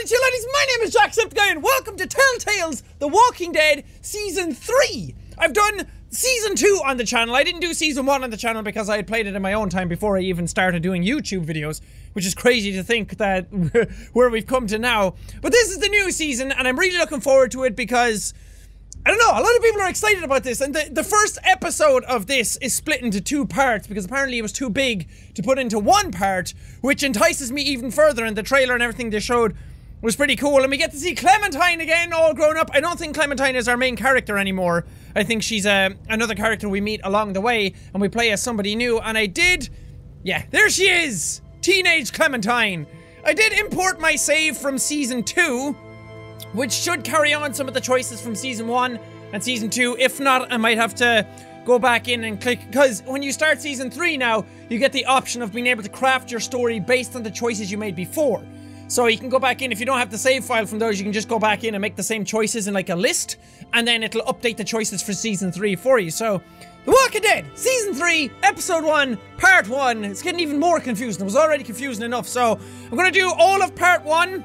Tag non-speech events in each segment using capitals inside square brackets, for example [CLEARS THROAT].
ladies, my name is Jacksepticeye and welcome to Telltale's The Walking Dead Season 3! I've done Season 2 on the channel, I didn't do Season 1 on the channel because I had played it in my own time before I even started doing YouTube videos, which is crazy to think that [LAUGHS] where we've come to now. But this is the new season and I'm really looking forward to it because I don't know, a lot of people are excited about this, and the, the first episode of this is split into two parts because apparently it was too big to put into one part, which entices me even further, and the trailer and everything they showed was pretty cool, and we get to see Clementine again, all grown up. I don't think Clementine is our main character anymore. I think she's uh, another character we meet along the way, and we play as somebody new, and I did... Yeah, there she is! Teenage Clementine! I did import my save from Season 2, which should carry on some of the choices from season one and season two. If not, I might have to go back in and click because when you start season three now, you get the option of being able to craft your story based on the choices you made before. So you can go back in if you don't have the save file from those, you can just go back in and make the same choices in like a list, and then it'll update the choices for season three for you. So, The Walking Dead, season three, episode one, part one. It's getting even more confusing. It was already confusing enough. So I'm gonna do all of part one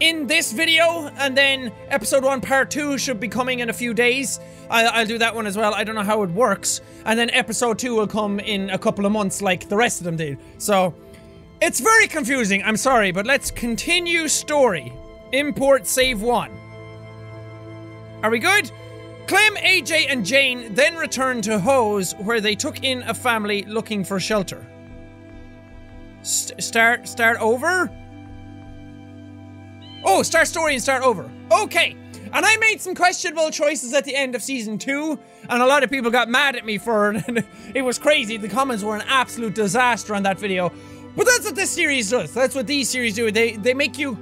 in this video, and then episode one, part two should be coming in a few days. I'll, I'll, do that one as well. I don't know how it works. And then episode two will come in a couple of months, like the rest of them did. So, it's very confusing. I'm sorry, but let's continue story. Import save one. Are we good? Clem, AJ, and Jane then returned to Howe's, where they took in a family looking for shelter. St start, start over? Oh, start story and start over. Okay. And I made some questionable choices at the end of season two, and a lot of people got mad at me for [LAUGHS] it. it was crazy. The comments were an absolute disaster on that video. But that's what this series does. That's what these series do. They they make you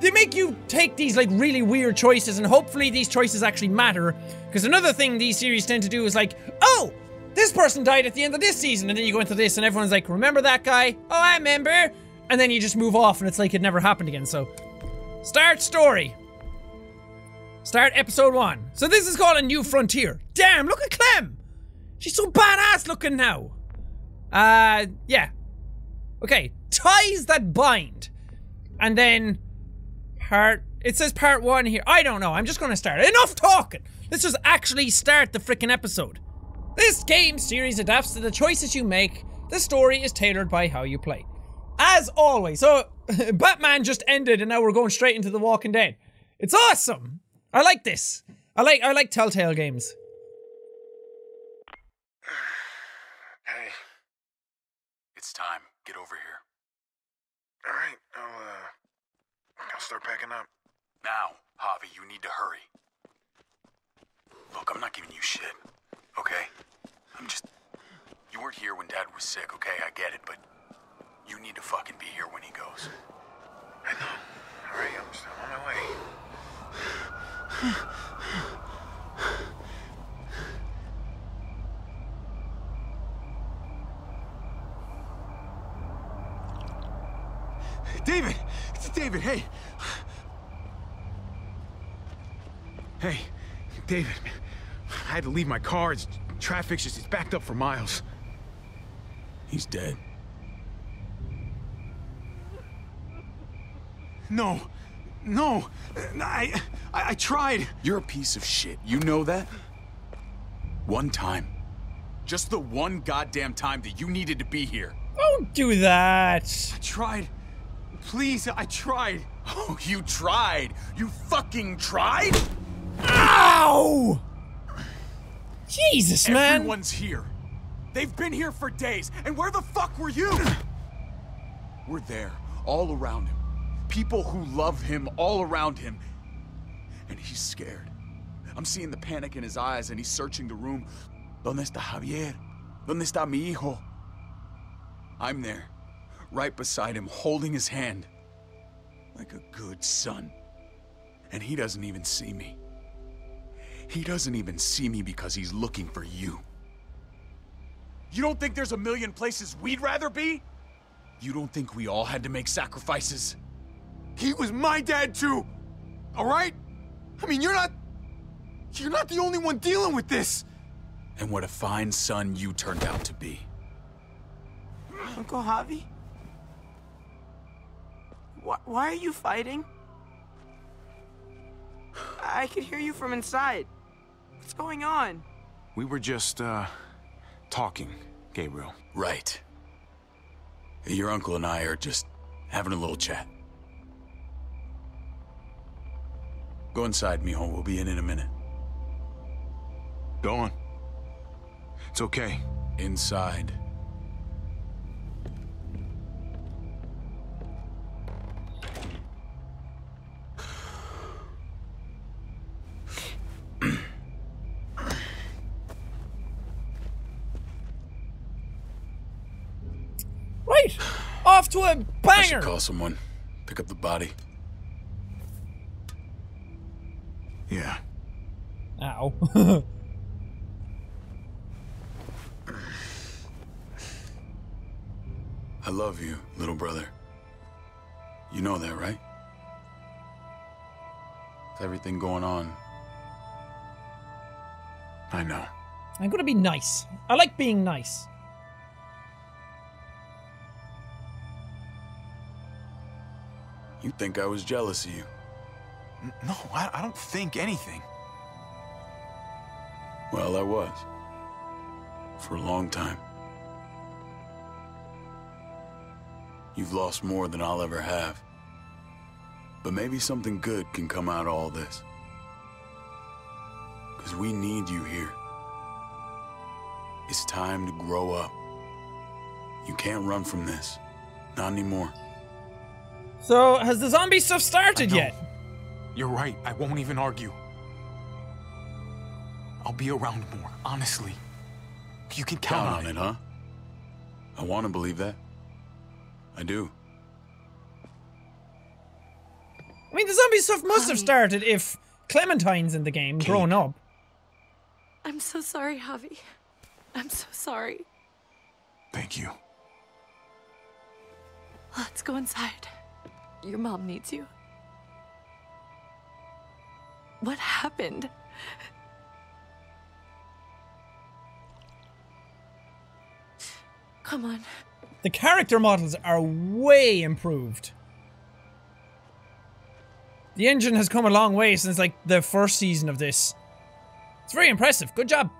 they make you take these like really weird choices and hopefully these choices actually matter. Because another thing these series tend to do is like, oh, this person died at the end of this season, and then you go into this and everyone's like, remember that guy? Oh, I remember. And then you just move off and it's like it never happened again. So Start story. Start episode one. So this is called A New Frontier. Damn, look at Clem! She's so badass looking now. Uh, yeah. Okay, ties that bind. And then part, it says part one here. I don't know, I'm just gonna start. Enough talking! Let's just actually start the freaking episode. This game series adapts to the choices you make. The story is tailored by how you play. As always, so [LAUGHS] Batman just ended and now we're going straight into The Walking Dead. It's awesome! I like this. I like I like Telltale games. [SIGHS] Hey. It's time. Get over here. Alright, I'll uh I'll start packing up. Now, Javi, you need to hurry. Look, I'm not giving you shit. Okay? I'm just you weren't here when Dad was sick, okay? I get it, but you need to fucking be here when he goes. I know. I'm, just, I'm on my way. David! It's David, hey! Hey, David, I had to leave my car. It's, traffic's just, it's backed up for miles. He's dead. No, no, I, I, I tried. You're a piece of shit. You know that? One time. Just the one goddamn time that you needed to be here. Don't do that. I tried. Please, I tried. [LAUGHS] Oh, you tried. You fucking tried? Ow! Jesus, man. Everyone's here. They've been here for days. And where the fuck were you? [CLEARS THROAT] We're there, all around him. People who love him all around him. And he's scared. I'm seeing the panic in his eyes and he's searching the room. ¿Dónde está Javier? ¿Dónde está mi hijo? I'm there, right beside him, holding his hand. Like a good son. And he doesn't even see me. He doesn't even see me because he's looking for you. You don't think there's a million places we'd rather be? You don't think we all had to make sacrifices? He was my dad too. All right? I mean, you're not... You're not the only one dealing with this. And what a fine son you turned out to be. Uncle Javi? Why, why are you fighting? I could hear you from inside. What's going on? We were just, uh, talking, Gabriel. Right. Your uncle and I are just having a little chat. Go inside, mijo. We'll be in in a minute. Go on. It's okay. Inside. Should call someone. Pick up the body. Yeah. Ow. [LAUGHS] I love you, little brother. You know that, right? With everything going on, I know. I'm gonna be nice. I like being nice. You think I was jealous of you. No, I, I don't think anything. Well, I was. For a long time. You've lost more than I'll ever have. But maybe something good can come out of all this. Because we need you here. It's time to grow up. You can't run from this. Not anymore. So, has the zombie stuff started yet? You're right. I won't even argue. I'll be around more, honestly. You can count, Count on it, huh? I want to believe that. I do. I mean, the zombie stuff must have um, started if Clementine's in the game, grown up. I'm so sorry, Javi. I'm so sorry. Thank you. Let's go inside. Your mom needs you. What happened? Come on. The character models are way improved. The engine has come a long way since like the first season of this. It's very impressive. Good job.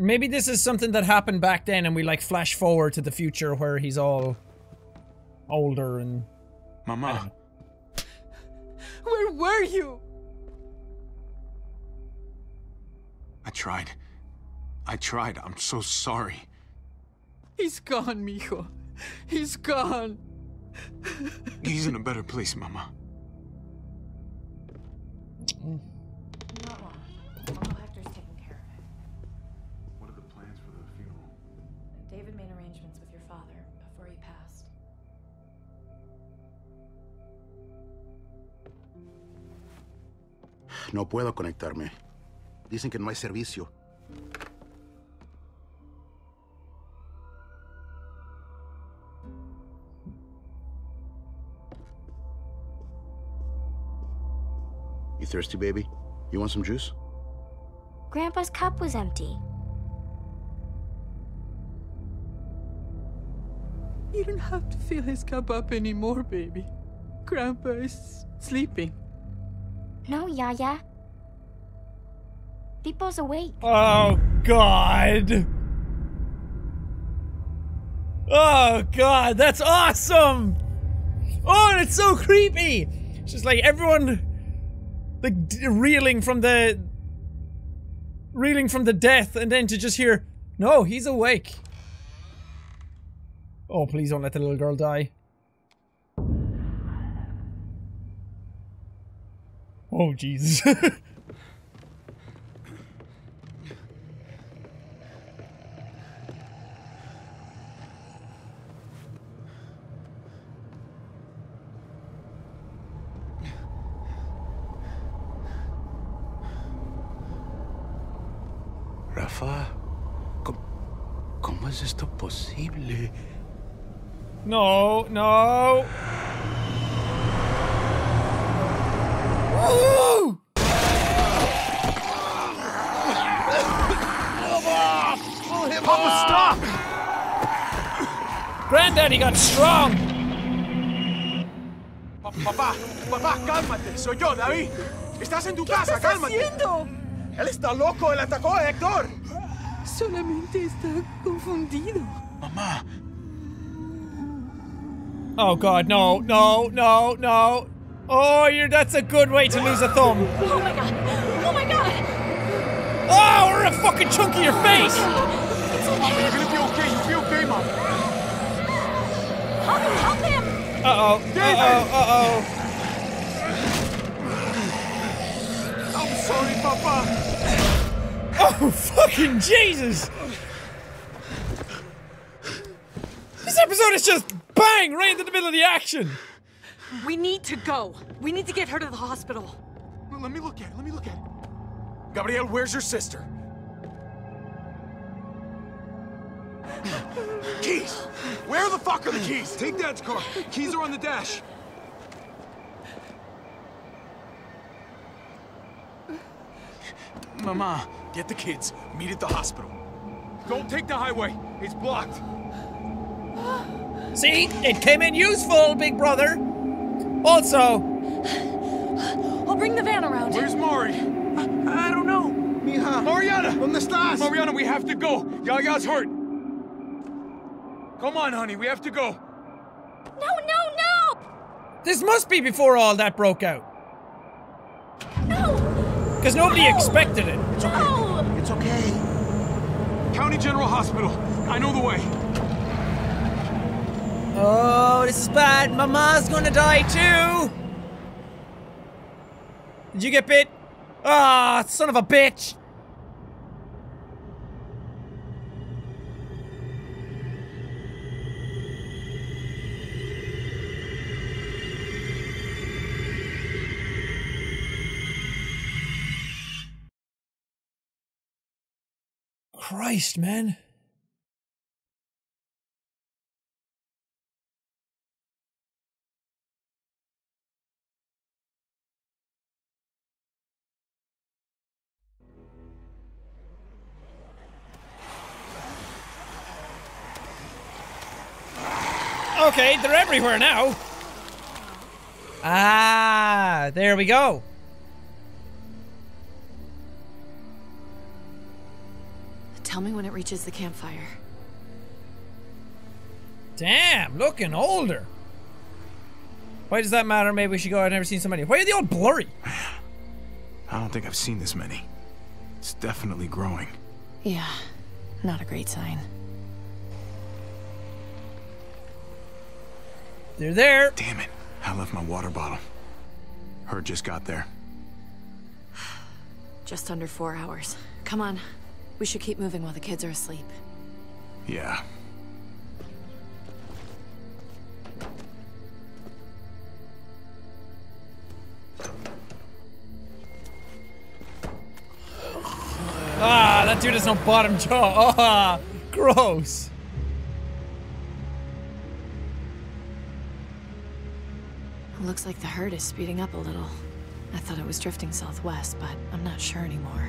Maybe this is something that happened back then and we like flash forward to the future where he's all older and Mama, Where were you? I tried. I tried. I'm so sorry. He's gone, mijo. He's gone. He's in a better place, Mama. No puedo conectarme. Dicen que no hay servicio. You thirsty, baby? You want some juice? Grandpa's cup was empty. You don't have to fill his cup up anymore, baby. Grandpa is sleeping. No, Yaya. People's awake. Oh god. Oh god, that's awesome. Oh, and it's so creepy. It's just like everyone like reeling from the reeling from the death and then to just hear no, he's awake. Oh, please don't let the little girl die. Oh Jesus. [LAUGHS] No, no. Papa, stop! Granddaddy got strong! Papá, papá, cálmate. Soy yo, David. Estás en tu ¿Qué casa, estás cálmate. Haciendo? Él está loco, él atacó a Héctor. Solamente está confundido. Mamá, Oh god, no, no, no, no. Oh, you're, that's a good way to lose a thumb. Oh my god! Oh my god! Oh, we're a fucking chunk of your face. you're gonna be okay. You'll be okay, mom. Help him! Help him! Uh oh, uh oh, uh oh. I'm sorry, Papa. Oh, fucking Jesus! This episode is just bang right into the middle of the action. We need to go. We need to get her to the hospital. Let me look at it. Let me look at it. Gabriel, where's your sister? keys! Where the fuck are the keys? Take Dad's car. Keys are on the dash. Mama, get the kids. Meet at the hospital. Don't take the highway. It's blocked. See, it came in useful, big brother. Also, I'll bring the van around. Where's Mari? I, I don't know. Mija. Mariana! ¿Dónde estás? Mariana, we have to go. Yaya's hurt. Come on, honey, we have to go. No, no, no! this must be before all that broke out. No! Because nobody expected it. No! It's okay. County General Hospital. I know the way. Oh, this is bad. Mama's gonna die too. Did you get bit? Ah, son of a bitch. Christ, man. Okay, they're everywhere now. Ah, there we go. Tell me when it reaches the campfire. Damn, looking older. Why does that matter? Maybe we should go. I've never seen so many. Why are they all blurry? I don't think I've seen this many. It's definitely growing. Yeah, not a great sign. They're there. Damn it. I left my water bottle. Her just got there. Just under four hours. Come on. We should keep moving while the kids are asleep. Yeah. Ah, that dude has no bottom jaw. Ah, gross. Looks like the herd is speeding up a little. I thought it was drifting southwest, but I'm not sure anymore.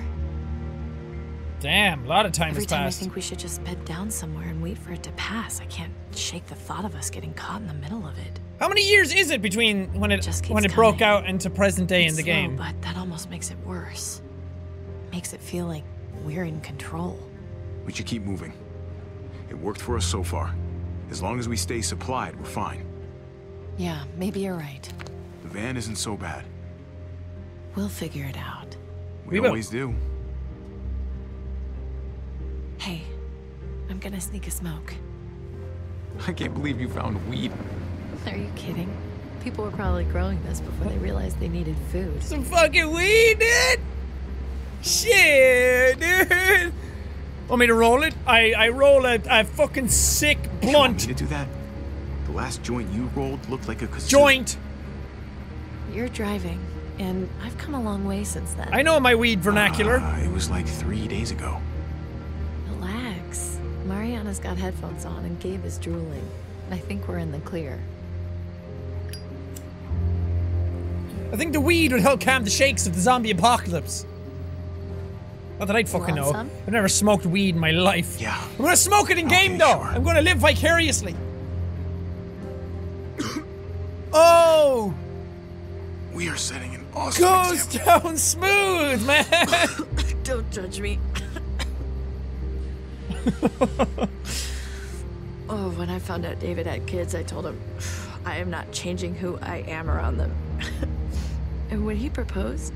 Damn, a lot of time Every has time I think we should just bed down somewhere and wait for it to pass, I can't shake the thought of us getting caught in the middle of it. How many years is it between when it Just when it broke coming. out into present day in the slow, game? but that almost makes it worse. Makes it feel like we're in control. We should keep moving. It worked for us so far. As long as we stay supplied, we're fine. Yeah, maybe you're right. The van isn't so bad. We'll figure it out. We, We always do. Hey, I'm gonna sneak a smoke. I can't believe you found weed. Are you kidding? People were probably growing this before they realized they needed food. Some fucking weed, dude. Shit, dude. Want me to roll it? I I roll a, a fucking sick blunt. You want me blunt to do that? The last joint you rolled looked like a kazoo. joint. You're driving, and I've come a long way since then. I know my weed vernacular. Ah, it was like three days ago. Relax. Mariana's got headphones on, and Gabe is drooling. I think we're in the clear. I think the weed would help calm the shakes of the zombie apocalypse. Not that I'd fucking know. some? I've never smoked weed in my life. Yeah. I'm gonna smoke it in game though. sure. I'm gonna live vicariously. Oh! We are setting an awesome Goes example. down smooth, man! [LAUGHS] Don't judge me. [LAUGHS] oh, when I found out David had kids, I told him I am not changing who I am around them. [LAUGHS] and when he proposed,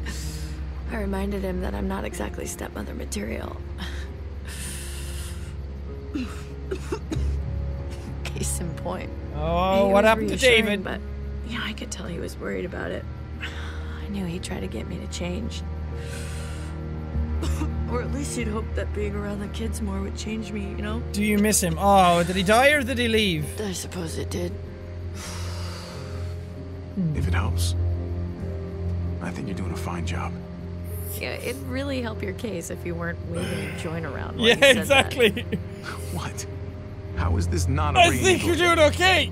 I reminded him that I'm not exactly stepmother material. Case in point. Oh, what happened to David? But yeah, I could tell he was worried about it. I knew he'd try to get me to change. [LAUGHS] or at least he'd hope that being around the kids more would change me, you know? Do you miss him? Oh, did he die or did he leave? I suppose it did. [SIGHS] If it helps. I think you're doing a fine job. Yeah, it'd really help your case if you weren't waving your [SIGHS] joint around. while Yeah, you said that. exactly. [LAUGHS] What? How is this not a I rainy think you're doing okay.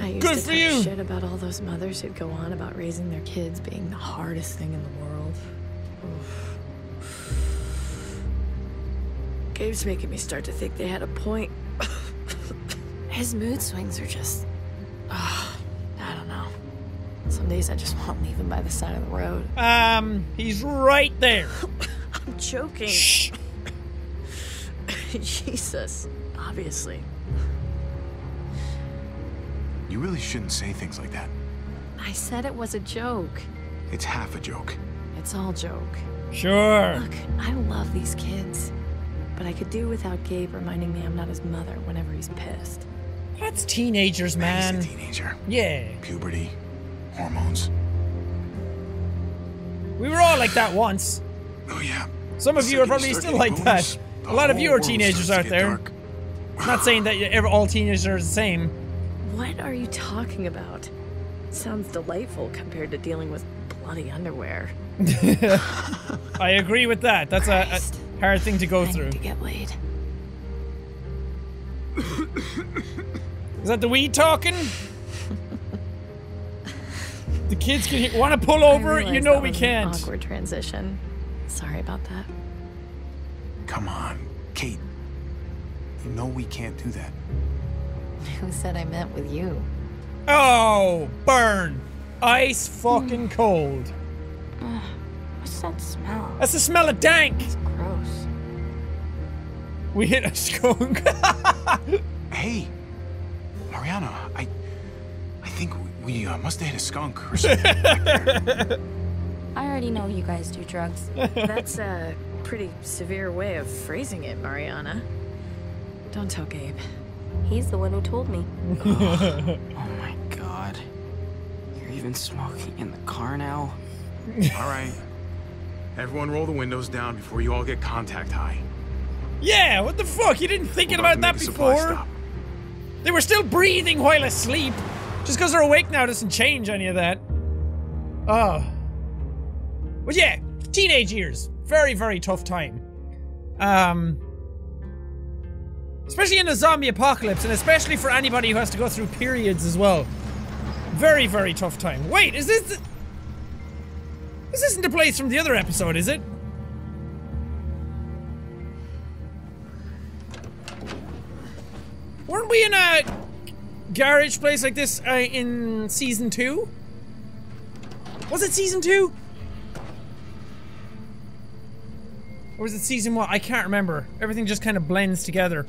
I used Good to for talk you. shit about all those mothers who'd go on about raising their kids being the hardest thing in the world. Oof. Gabe's making me start to think they had a point. [LAUGHS] His mood swings are just. ah, I don't know. Some days I just want to leave him by the side of the road. Um, he's right there. [LAUGHS] I'm joking. Shh. [LAUGHS] Jesus. Obviously. You really shouldn't say things like that. I said it was a joke. It's half a joke. It's all joke. Sure. Look, I love these kids. But I could do without Gabe reminding me I'm not his mother whenever he's pissed. That's teenagers, man. He's man. a teenager. Yeah. Puberty. Hormones. We were all like that once. Oh yeah. Some of you are probably still getting like that. A lot of you are teenagers out there. dark. Not saying that [SIGHS] all teenagers are the same. What are you talking about? Sounds delightful compared to dealing with bloody underwear. [LAUGHS] I agree with that. That's a, a hard thing to go I through. need to get laid. [COUGHS] Is that the weed talking? the kids can hear. Want to pull over? You know that we was can't. Awkward transition. Sorry about that. Come on, Kate. You know we can't do that. [LAUGHS] Who said I meant with you? Oh, burn. Ice fucking cold. [SIGHS] What's that smell? That's the smell of dank. Gross. We hit a skunk. [LAUGHS] Hey, Mariana, I, I think we uh, must have hit a skunk or [LAUGHS] something. I already know you guys do drugs. That's a pretty severe way of phrasing it, Mariana. Don't tell Gabe. He's the one who told me. [LAUGHS] Oh my god. You're even smoking in the car now? all right. Everyone, roll the windows down before you all get contact high. yeah, what the fuck? You didn't think We're about to that make a supply before? stop. They were still breathing while asleep. Just because they're awake now doesn't change any of that. Oh. But yeah, teenage years. Very, very tough time. Um. Especially in a zombie apocalypse, and especially for anybody who has to go through periods as well. Very, very tough time. Wait, is this. This isn't the place from the other episode, is it? Weren't we in a garage place like this uh, in season two? Was it season two? Or was it season one? I can't remember. Everything just kind of blends together.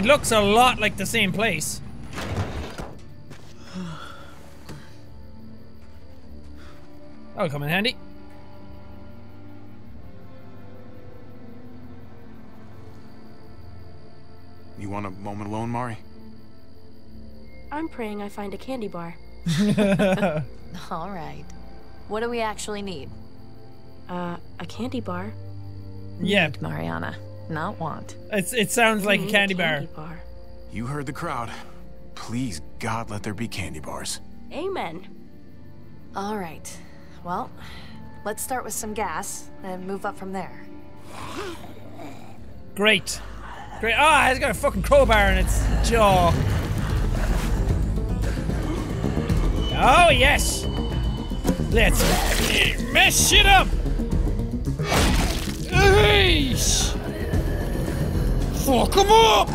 It looks a lot like the same place. That'll come in handy. You want a moment alone, Mari? I'm praying I find a candy bar. [LAUGHS] [LAUGHS] All right. What do we actually need? Uh, a candy bar? Yeah, Mariana, not want. it's, it sounds like a candy bar. Candy bar. You heard the crowd. Please, God, let there be candy bars. Amen. All right. Well, let's start with some gas and move up from there. Great. Great. Ah, it's got a fucking crowbar in its jaw. Oh, yes. Let's mess shit up. face! Fuck him up!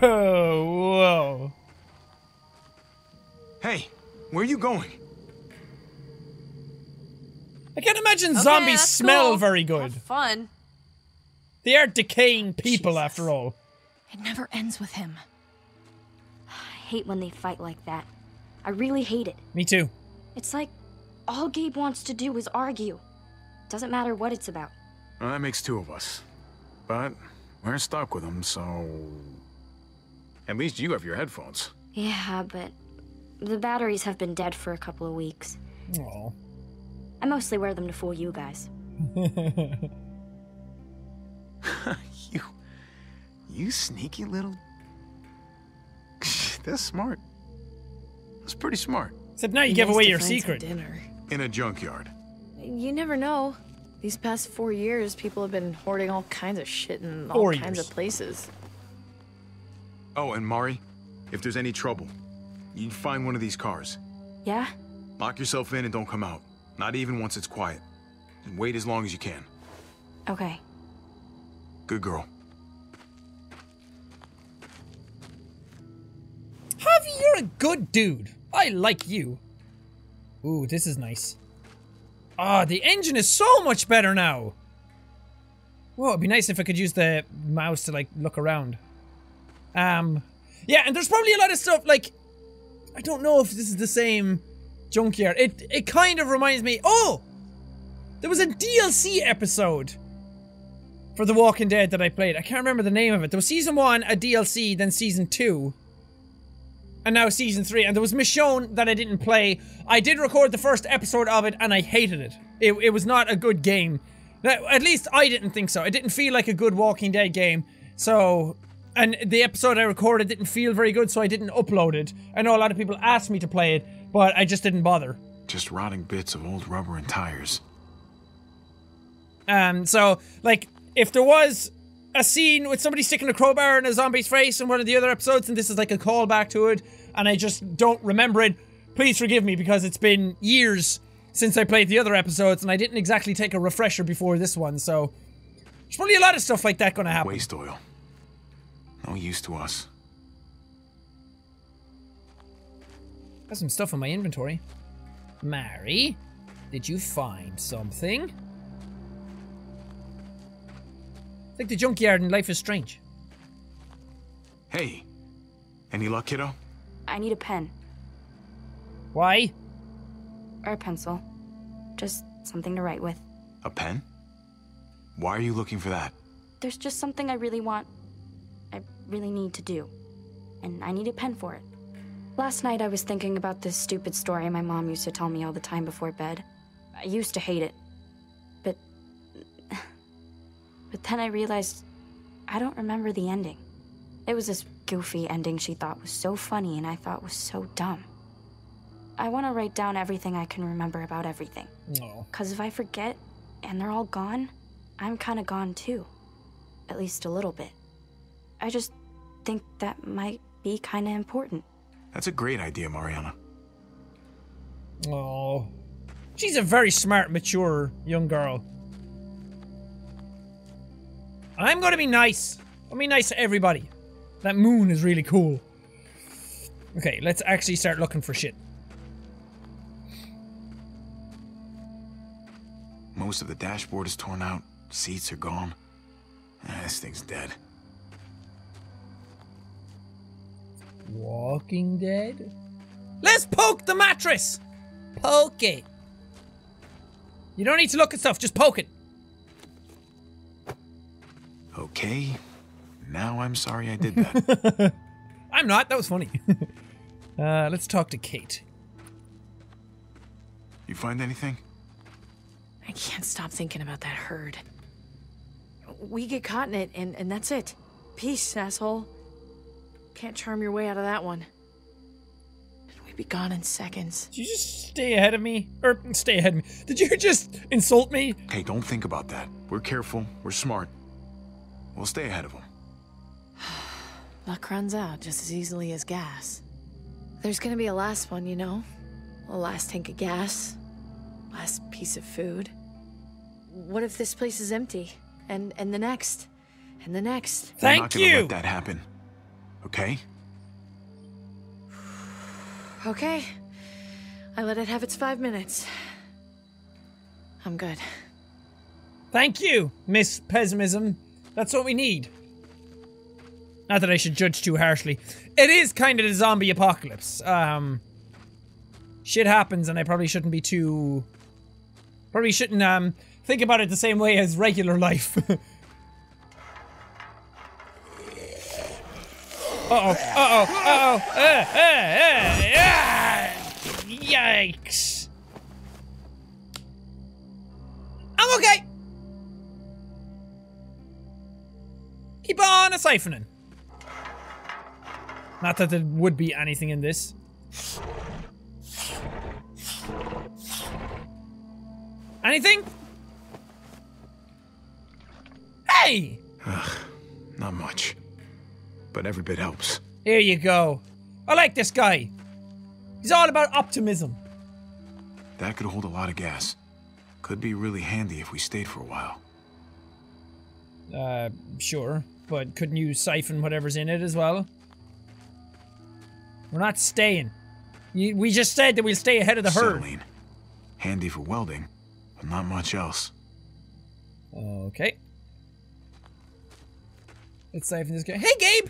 Whoa. Hey, where are you going? I can't imagine Okay, zombies smell cool. very good. Have fun. They are decaying people after all. It never ends with him. I hate when they fight like that. I really hate it. Me too. It's like all Gabe wants to do is argue. Doesn't matter what it's about. Well, that makes two of us. But we're stuck with them, so. At least you have your headphones. Yeah, but the batteries have been dead for a couple of weeks. Aw. I mostly wear them to fool you guys. [LAUGHS] [LAUGHS] you. You sneaky little. [LAUGHS] That's smart. That's pretty smart. Except now you Be give away your secret. Dinner. In a junkyard. You never know. These past four years, people have been hoarding all kinds of shit in all Four kinds years. of places. Oh, and Mari, if there's any trouble, you find one of these cars. Yeah? Lock yourself in and don't come out. Not even once it's quiet. And wait as long as you can. Okay. Good girl. Harvey, you're a good dude. I like you. Ooh, this is nice. Ah, the engine is so much better now. Whoa, it'd be nice if I could use the mouse to like look around. Um, yeah, and there's probably a lot of stuff like I don't know if this is the same junkyard. It it kind of reminds me. Oh, there was a DLC episode for The Walking Dead that I played. I can't remember the name of it. There was season one, a DLC, then season two and now season three. And there was Michonne that I didn't play. I did record the first episode of it, and I hated it. It, it was not a good game. That- At least I didn't think so. It didn't feel like a good Walking Dead game. So, and the episode I recorded didn't feel very good, so I didn't upload it. I know a lot of people asked me to play it, but I just didn't bother. Just rotting bits of old rubber and tires. Um, so like if there was a scene with somebody sticking a crowbar in a zombie's face in one of the other episodes, and this is like a callback to it, and I just don't remember it, please forgive me because it's been years since I played the other episodes, and I didn't exactly take a refresher before this one, so there's probably a lot of stuff like that gonna happen. Waste oil. No use to us. Got some stuff in my inventory. Mari, did you find something? It's like the junkyard in Life is Strange. Hey, any luck, kiddo? I need a pen Why? or a pencil. Just something to write with. A pen? Why are you looking for that? There's just something I really want. I really need to do. And I need a pen for it. Last night I was thinking about this stupid story my mom used to tell me all the time before bed. I used to hate it. But then I realized I don't remember the ending. It was this goofy ending she thought was so funny and I thought was so dumb. I want to write down everything I can remember about everything. No. Because if I forget and they're all gone, I'm kind of gone too. At least a little bit. I just think that might be kind of important. That's a great idea, Mariana. Oh. She's a very smart, mature young girl. I'm gonna be nice. I'll be nice to everybody. That moon is really cool. Okay, let's actually start looking for shit. Most of the dashboard is torn out. Seats are gone. Ah, this thing's dead. Walking Dead? Let's poke the mattress! Poke it. You don't need to look at stuff, just poke it. Okay. Now I'm sorry I did that. [LAUGHS] I'm not, that was funny. [LAUGHS] uh, let's talk to Kate. you find anything? I can't stop thinking about that herd. We get caught in it, and, and that's it. Peace, asshole. Can't charm your way out of that one. We'd be gone in seconds. Did you just stay ahead of me? Or stay ahead of me? Did you just insult me? Hey, don't think about that. We're careful. We're smart. We'll stay ahead of them. [SIGHS] Luck runs out just as easily as gas. There's gonna be a last one, you know? A last tank of gas. last piece of food. What if this place is empty? And and the next? And the next? Thank We're not gonna let that happen. Okay? [SIGHS] Okay. I let it have its five minutes. I'm good. Thank you, Miss Pessimism. That's what we need. Not that I should judge too harshly. It is kind of the zombie apocalypse. Um, shit happens, and I probably shouldn't be too. Probably shouldn't um think about it the same way as regular life. [LAUGHS] uh oh! Uh oh! Uh oh! Uh, uh, uh, yikes! I'm okay. Keep on a siphoning. Not that there would be anything in this. Anything? Hey! Ugh, not much. But every bit helps. Here you go. I like this guy. He's all about optimism. That could hold a lot of gas. Could be really handy if we stayed for a while. Uh, sure. But couldn't you siphon whatever's in it as well? We're not staying. We just said that we'll stay ahead of the herd. Acetylene. Handy for welding, but not much else. Okay. Let's siphon this guy. Hey, Gabe!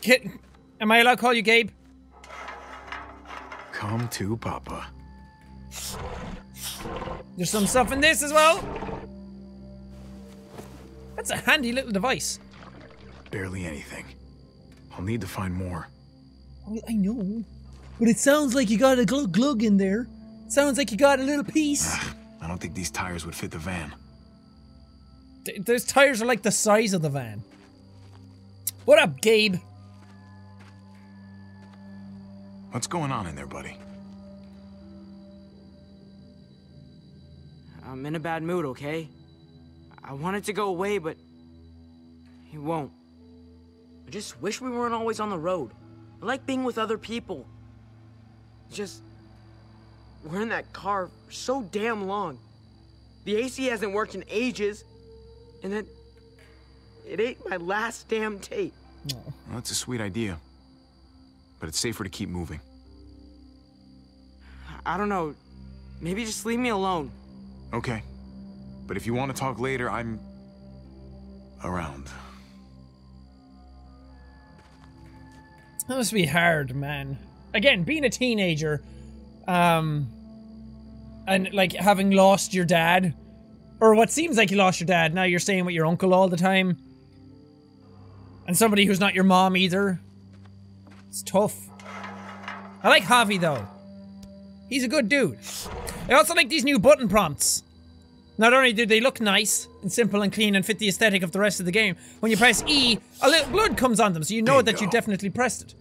Get, am I allowed to call you Gabe? Come to Papa. There's some stuff in this as well. That's a handy little device. Barely anything. I'll need to find more. I know. But it sounds like you got a glug glug in there. Sounds like you got a little piece. I don't think these tires would fit the van. Th- those tires are like the size of the van. What up, Gabe? What's going on in there, buddy? I'm in a bad mood, okay? I want it to go away, but it won't. I just wish we weren't always on the road. I like being with other people. It's just we're in that car for so damn long. The AC hasn't worked in ages, and then it ate my last damn tape. Well, that's a sweet idea. But it's safer to keep moving. I don't know. Maybe just leave me alone. Okay. But if you want to talk later, I'm... around. That must be hard, man. Again, being a teenager, um, and like having lost your dad, or what seems like you lost your dad. Now you're staying with your uncle all the time, and somebody who's not your mom either. It's tough. I like Javi though. He's a good dude. I also like these new button prompts. Not only do they look nice and simple and clean and fit the aesthetic of the rest of the game, when you press E, a little blood comes on them, so you know that you definitely pressed it.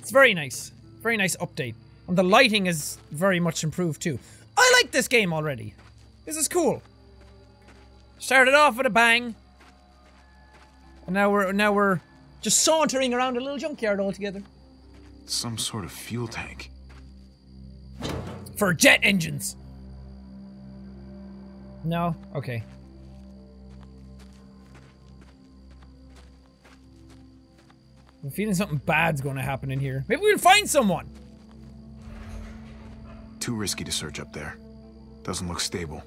It's very nice. Very nice update. And the lighting is very much improved too. I like this game already. This is cool. Started off with a bang. And now we're now we're just sauntering around a little junkyard altogether. Some sort of fuel tank. For jet engines. No? Okay. I'm feeling something bad's going to happen in here. Maybe we can find someone. Too risky to search up there. Doesn't look stable.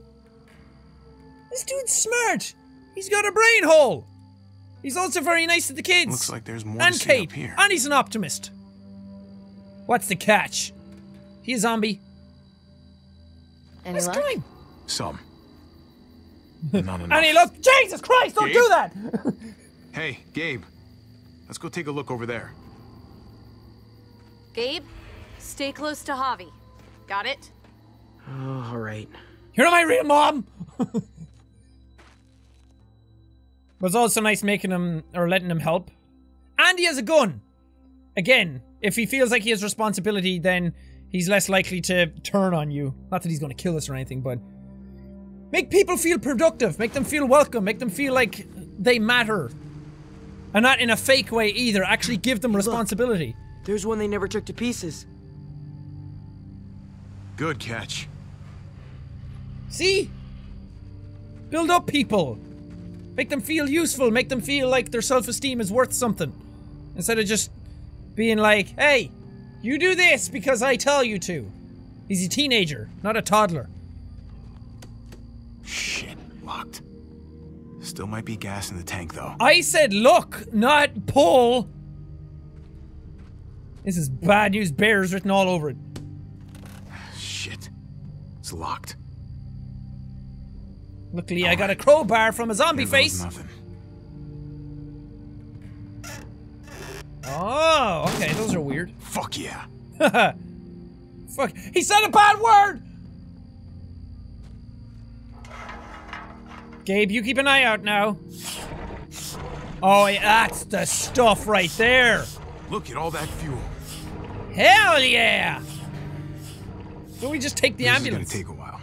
This dude's smart. He's got a brain hole. He's also very nice to the kids. Looks like there's more and to see Kate. up here. And he's an optimist. What's the catch? He's a zombie. Any Let's luck? climb. Some. Not enough. And he look. Jesus Christ! Don't Gabe? do that. [LAUGHS] Hey, Gabe. Let's go take a look over there. Gabe, stay close to Javi. Got it? Oh, all right. You're not my real mom. it [LAUGHS] was also nice making him or letting him help. And he has a gun. Again, if he feels like he has responsibility, then he's less likely to turn on you. Not that he's going to kill us or anything, but make people feel productive, make them feel welcome, make them feel like they matter. And not in a fake way either. Actually give them responsibility. There's one they never took to pieces. Good catch. See? Build up people. Make them feel useful. Make them feel like their self-esteem is worth something. Instead of just being like, hey, you do this because I tell you to. He's a teenager, not a toddler. Shit, locked. Still might be gas in the tank, though. I said look, not pull. This is bad news bears written all over it. Shit. It's locked. Luckily, I got a crowbar from a zombie There face. Nothing. Oh, okay, those are weird. Fuck yeah. [LAUGHS] Fuck, he said a bad word! Gabe, you keep an eye out now. Oh, yeah, that's the stuff right there. Look at all that fuel. Hell yeah! Don't we just take the this ambulance? is gonna take a while.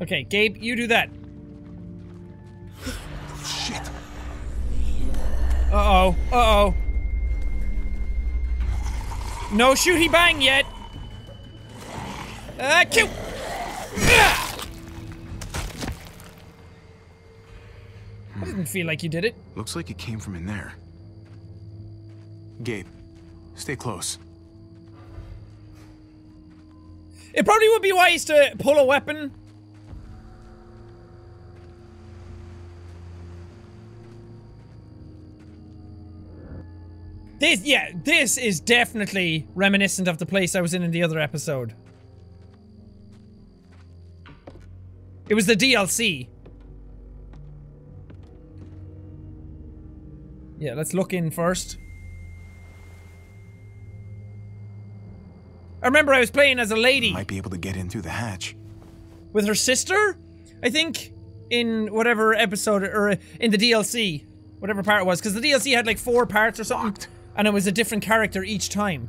Okay, Gabe, you do that. Shit. Uh-oh, uh-oh. No shooty bang yet. Uh, cute. Feel like you did it. Looks like it came from in there. Gabe, stay close. It probably would be wise to pull a weapon. This, yeah, this is definitely reminiscent of the place I was in in the other episode. It was the DLC. Yeah, let's look in first. I remember I was playing as a lady Might be able to get in through the hatch. with her sister, I think, in whatever episode or uh, in the DLC, whatever part it was, because the DLC had like four parts or something, and it was a different character each time.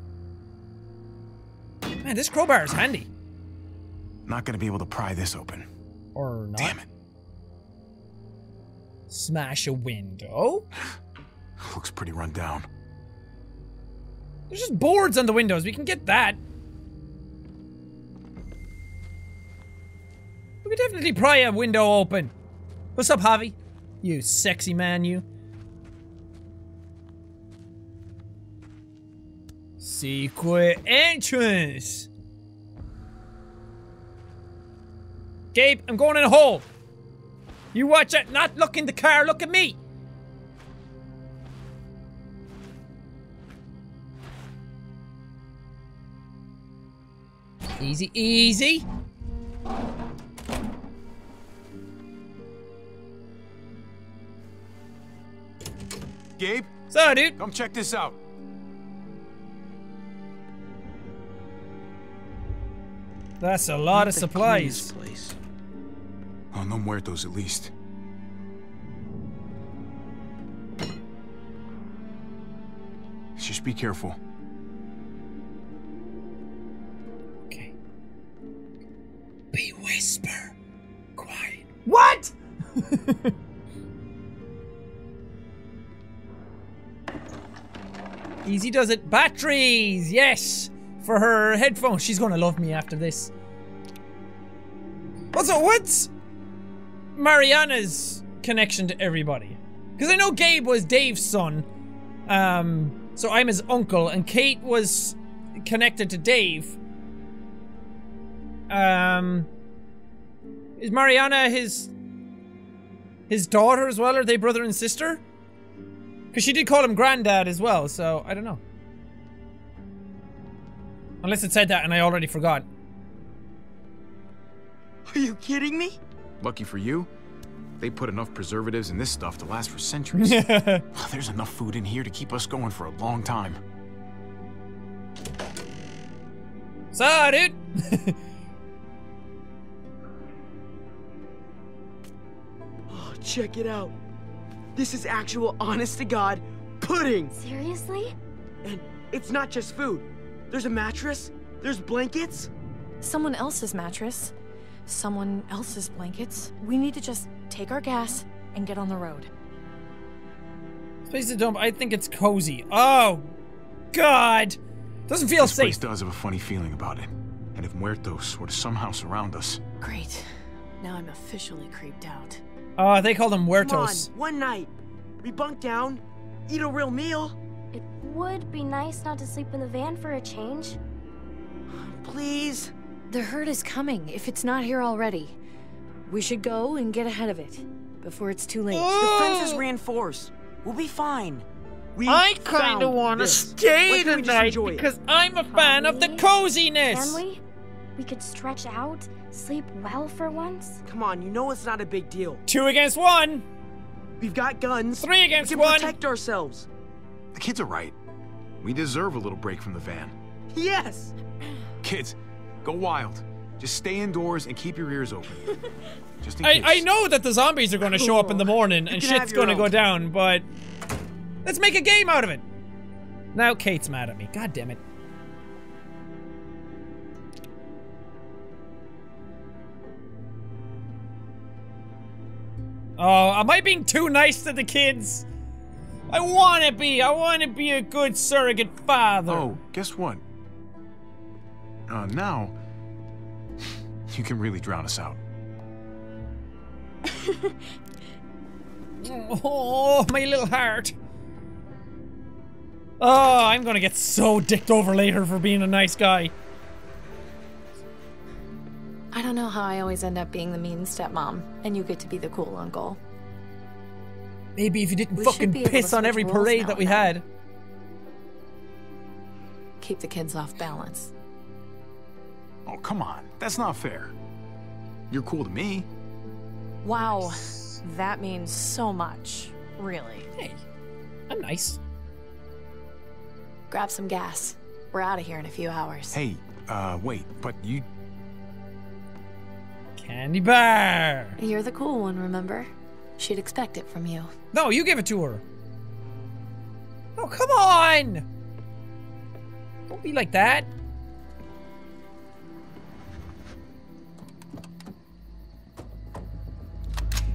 Man, this crowbar is handy. Not gonna be able to pry this open. Or not. Damn it. Smash a window. [LAUGHS] Looks pretty run down. There's just boards on the windows. We can get that. We could definitely pry a window open. What's up, Javi? You sexy man, you. Secret entrance. Gabe, I'm going in a hole. You watch it. Not look in the car. Look at me. Easy, easy. Gabe, So, dude. come check this out. That's a lot of supplies. place. Oh, no muertos at least. Just be careful. Be whisper. Quiet. What? [LAUGHS] Easy does it. Batteries, yes, for her headphones. She's gonna love me after this. Also, what's Mariana's connection to everybody? Because I know Gabe was Dave's son, um, so I'm his uncle, and Kate was connected to Dave. Um, is Mariana his his daughter as well? Are they brother and sister? Because she did call him granddad as well, so I don't know. Unless it said that and I already forgot. Are you kidding me? Lucky for you, they put enough preservatives in this stuff to last for centuries. [LAUGHS] well, There's enough food in here to keep us going for a long time. So, dude. [LAUGHS] check it out. This is actual honest to God pudding. Seriously? And it's not just food. There's a mattress, there's blankets. Someone else's mattress, someone else's blankets. We need to just take our gas and get on the road. Space is dump. I think it's cozy. Oh, God. Doesn't feel this place does have a funny feeling about it. And if Muertos were to somehow surround us, Great. Now I'm officially creeped out. Oh, they call them Come on, one night. We bunk down, eat a real meal. It would be nice not to sleep in the van for a change. Please. The herd is coming, if it's not here already. We should go and get ahead of it before it's too late. The fence is oh! reinforced. We'll be fine. We I kind of want to this. stay Why can't we just tonight enjoy it? because I'm a fan of the coziness. Can we? We could stretch out, sleep well for once. Come on, you know it's not a big deal. Two against one. We've got guns. Three against we can one. protect ourselves. the kids are right. We deserve a little break from the van. Yes. [CLEARS THROAT] Kids, go wild. Just stay indoors and keep your ears open. [LAUGHS] Just in I, case. I know that the zombies are going to show up in the morning and shit's going to go down, but let's make a game out of it. Now Kate's mad at me. God damn it. Oh, am I being too nice to the kids? I want to be. I want to be a good surrogate father. Oh, guess what? Uh, now, you can really drown us out. [LAUGHS] Oh, my little heart. Oh, I'm gonna get so dicked over later for being a nice guy. I don't know how I always end up being the mean stepmom, and you get to be the cool uncle. Maybe if you didn't We fucking be able to piss on every parade that we then. had. Keep the kids off balance. Oh, come on. That's not fair. You're cool to me. Wow, that means so much. Really. Hey, I'm nice. Grab some gas. We're out of here in a few hours. Hey, uh, wait, but you. Candy bar. You're the cool one, remember? She'd expect it from you. No, you give it to her. Oh, come on! Don't be like that.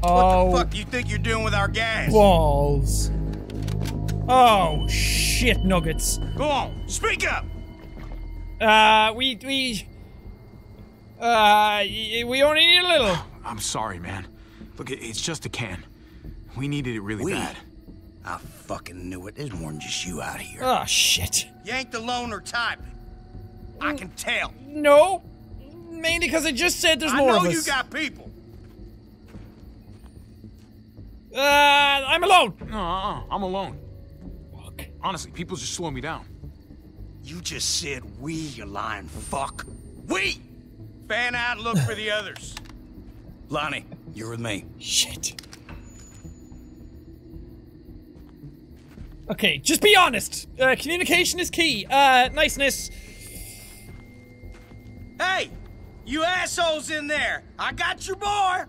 Oh, What the fuck you think you're doing with our gas? balls. Oh, shit nuggets. Go on, speak up. Uh, we, we, uh, we only need a little. [SIGHS] I'm sorry, man. Look, it's just a can. We needed it really We? bad. I fucking knew it. There's more than just you out here. Oh, shit. You ain't the loner type. I can tell. No, mainly because I just said there's I more of us. I know you got people. Uh, I'm alone. No, uh-uh, I'm alone. Fuck. Honestly, people just slow me down. You just said we, you lying fuck. We! Fan out and look for the others. [LAUGHS] Lonnie, you're with me. Shit. Okay, just be honest. Uh, communication is key. Uh, niceness. Hey, you assholes in there. I got your boy.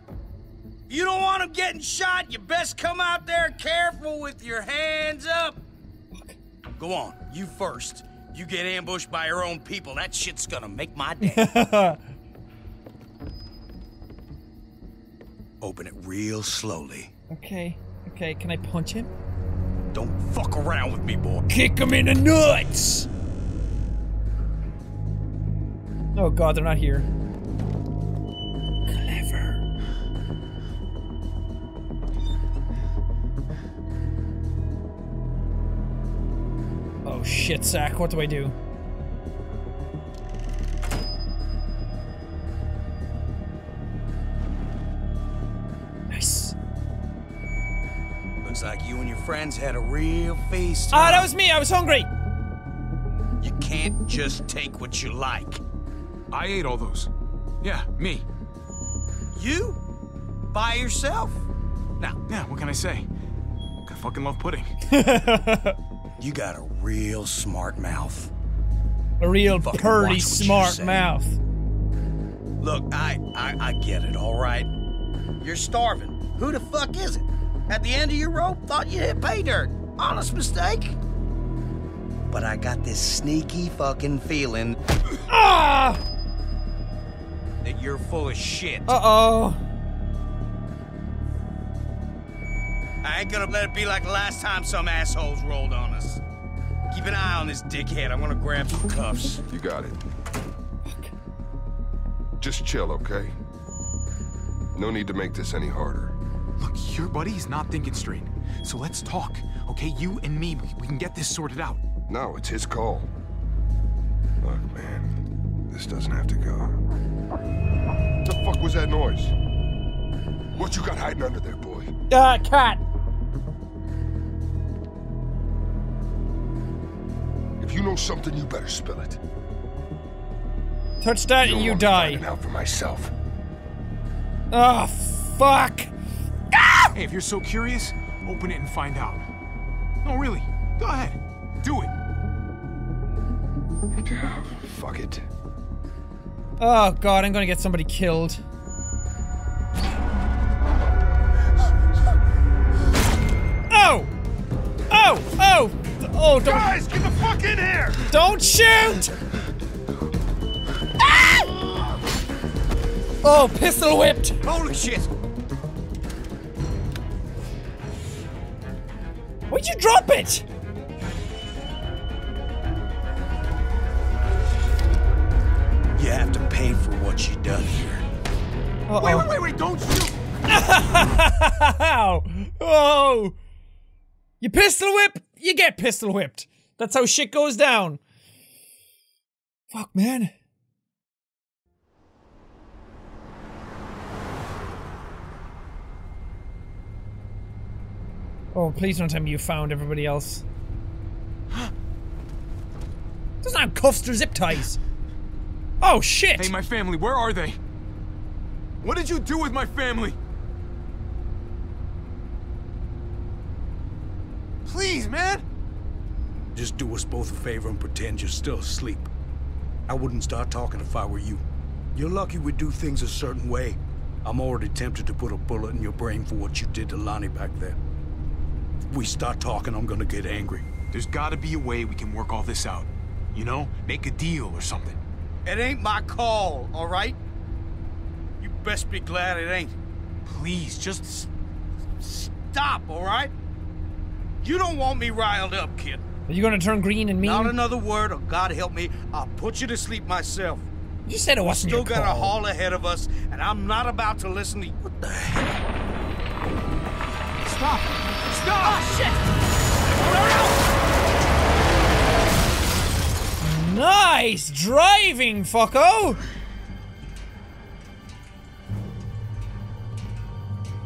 You don't want him getting shot. You best come out there careful with your hands up. Go on, you first. You get ambushed by your own people. That shit's gonna make my day. [LAUGHS] Open it real slowly. Okay, okay, can I punch him? Don't fuck around with me, boy. Kick him in the nuts! Oh god, they're not here. Clever. Oh shit, Zach, what do I do? Looks like you and your friends had a real feast. Ah, huh? that was me, I was hungry! You can't just take what you like. I ate all those. Yeah, me. You? By yourself? Now, Yeah, what can I say? I fucking love pudding. [LAUGHS] you got a real smart mouth. A real Fucking purty, watch what you smart mouth. Look, I, I I get it, all right? You're starving. Who the fuck is it? At the end of your rope, thought you hit pay dirt. Honest mistake. But I got this sneaky fucking feeling Ah! that you're full of shit. Uh oh. I ain't gonna let it be like the last time some assholes rolled on us. Keep an eye on this dickhead. I'm gonna grab some cuffs. You got it. Just chill, okay? No need to make this any harder. Look, your buddy's not thinking straight. So let's talk, okay? You and me, we- we can get this sorted out. No, it's his call. Look, man, this doesn't have to go. The fuck was that noise? What you got hiding under there, boy? Uh, cat. If you know something, you better spill it. Touch that You and don't you want me die. finding out for myself. Oh, fuck. Hey, if you're so curious, open it and find out. No, really. Go ahead. Do it. [SIGHS] Fuck it. Oh, God, I'm gonna get somebody killed. Oh! Oh! Oh! Oh, don't. Guys, get the fuck in here! Don't shoot! Ah! Oh, pistol whipped! Holy shit! Why'd you drop it? You have to pay for what you done here. Uh-oh. Wait, wait, wait, wait, don't shoot! Ow! Oh! You pistol whip, you get pistol whipped. That's how shit goes down. Fuck, man. Oh, please don't tell me you found everybody else. [GASPS] Doesn't have cuffs or zip ties. Oh shit! Hey, my family, where are they? What did you do with my family? Please, man! Just do us both a favor and pretend you're still asleep. I wouldn't start talking if I were you. You're lucky we do things a certain way. I'm already tempted to put a bullet in your brain for what you did to Lonnie back there. If we start talking, I'm gonna get angry. There's gotta be a way we can work all this out. You know? Make a deal or something. It ain't my call, all right? You best be glad it ain't. Please, just... Stop, all right? You don't want me riled up, kid. Are you gonna turn green and mean? Not another word, or God help me, I'll put you to sleep myself. You said it wasn't Still your got a haul ahead of us, and I'm not about to listen to you. What the hell? Stop! Stop! Oh, shit! Nice driving, fucko!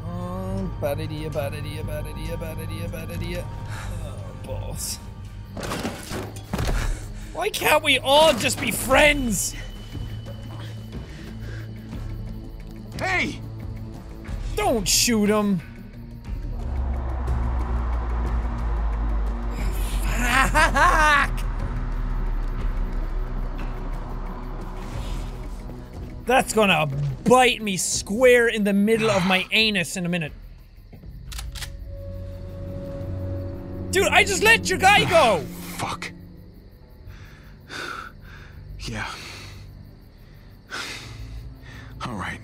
Oh, bad idea, bad idea, bad idea, bad idea, bad idea. Oh, balls. Why can't we all just be friends? Hey! Don't shoot him. Fuck! [LAUGHS] That's gonna bite me square in the middle of my anus in a minute. Dude, I just let your guy go! [SIGHS] Fuck. [SIGHS] Yeah. [SIGHS] All right.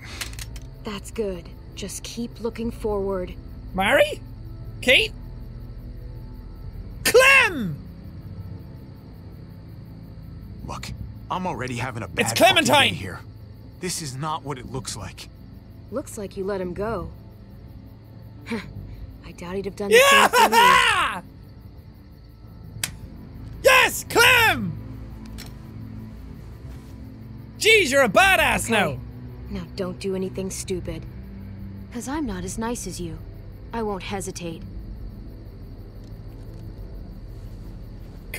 That's good. Just keep looking forward. Mari? Kate? Clem! Look, I'm already having a bad It's Clementine! day here. This is not what it looks like. Looks like you let him go. I doubt he'd have done the same for me. Yeah! Yes, Clem! Jeez, you're a badass now. Now don't do anything stupid. Cause I'm not as nice as you. I won't hesitate.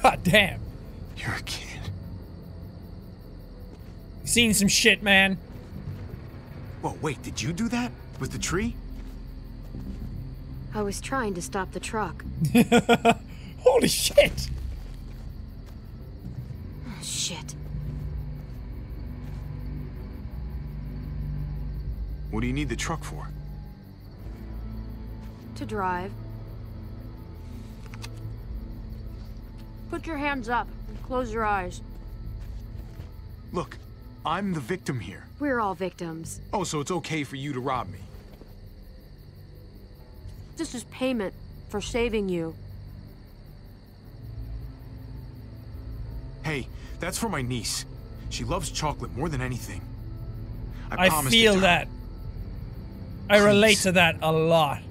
God damn. You're a kid. Seen some shit, man. Whoa, wait, did you do that? With the tree? I was trying to stop the truck. [LAUGHS] Holy shit. Oh, Shit. What do you need the truck for? To drive. Put your hands up and close your eyes. Look, I'm the victim here. We're all victims. Oh, so it's okay for you to rob me. This is payment for saving you. Hey, that's for my niece. She loves chocolate more than anything. I, I feel it to that. I relate to that a lot.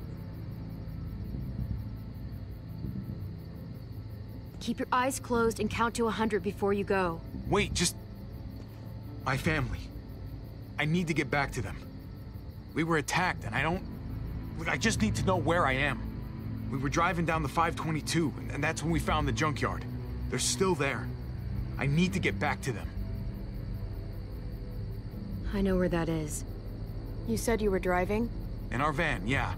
Keep your eyes closed and count to a hundred before you go. Wait, just... My family. I need to get back to them. We were attacked, and I don't... Look, I just need to know where I am. We were driving down the 522, and- and that's when we found the junkyard. They're still there. I need to get back to them. I know where that is. You said you were driving? In our van, yeah.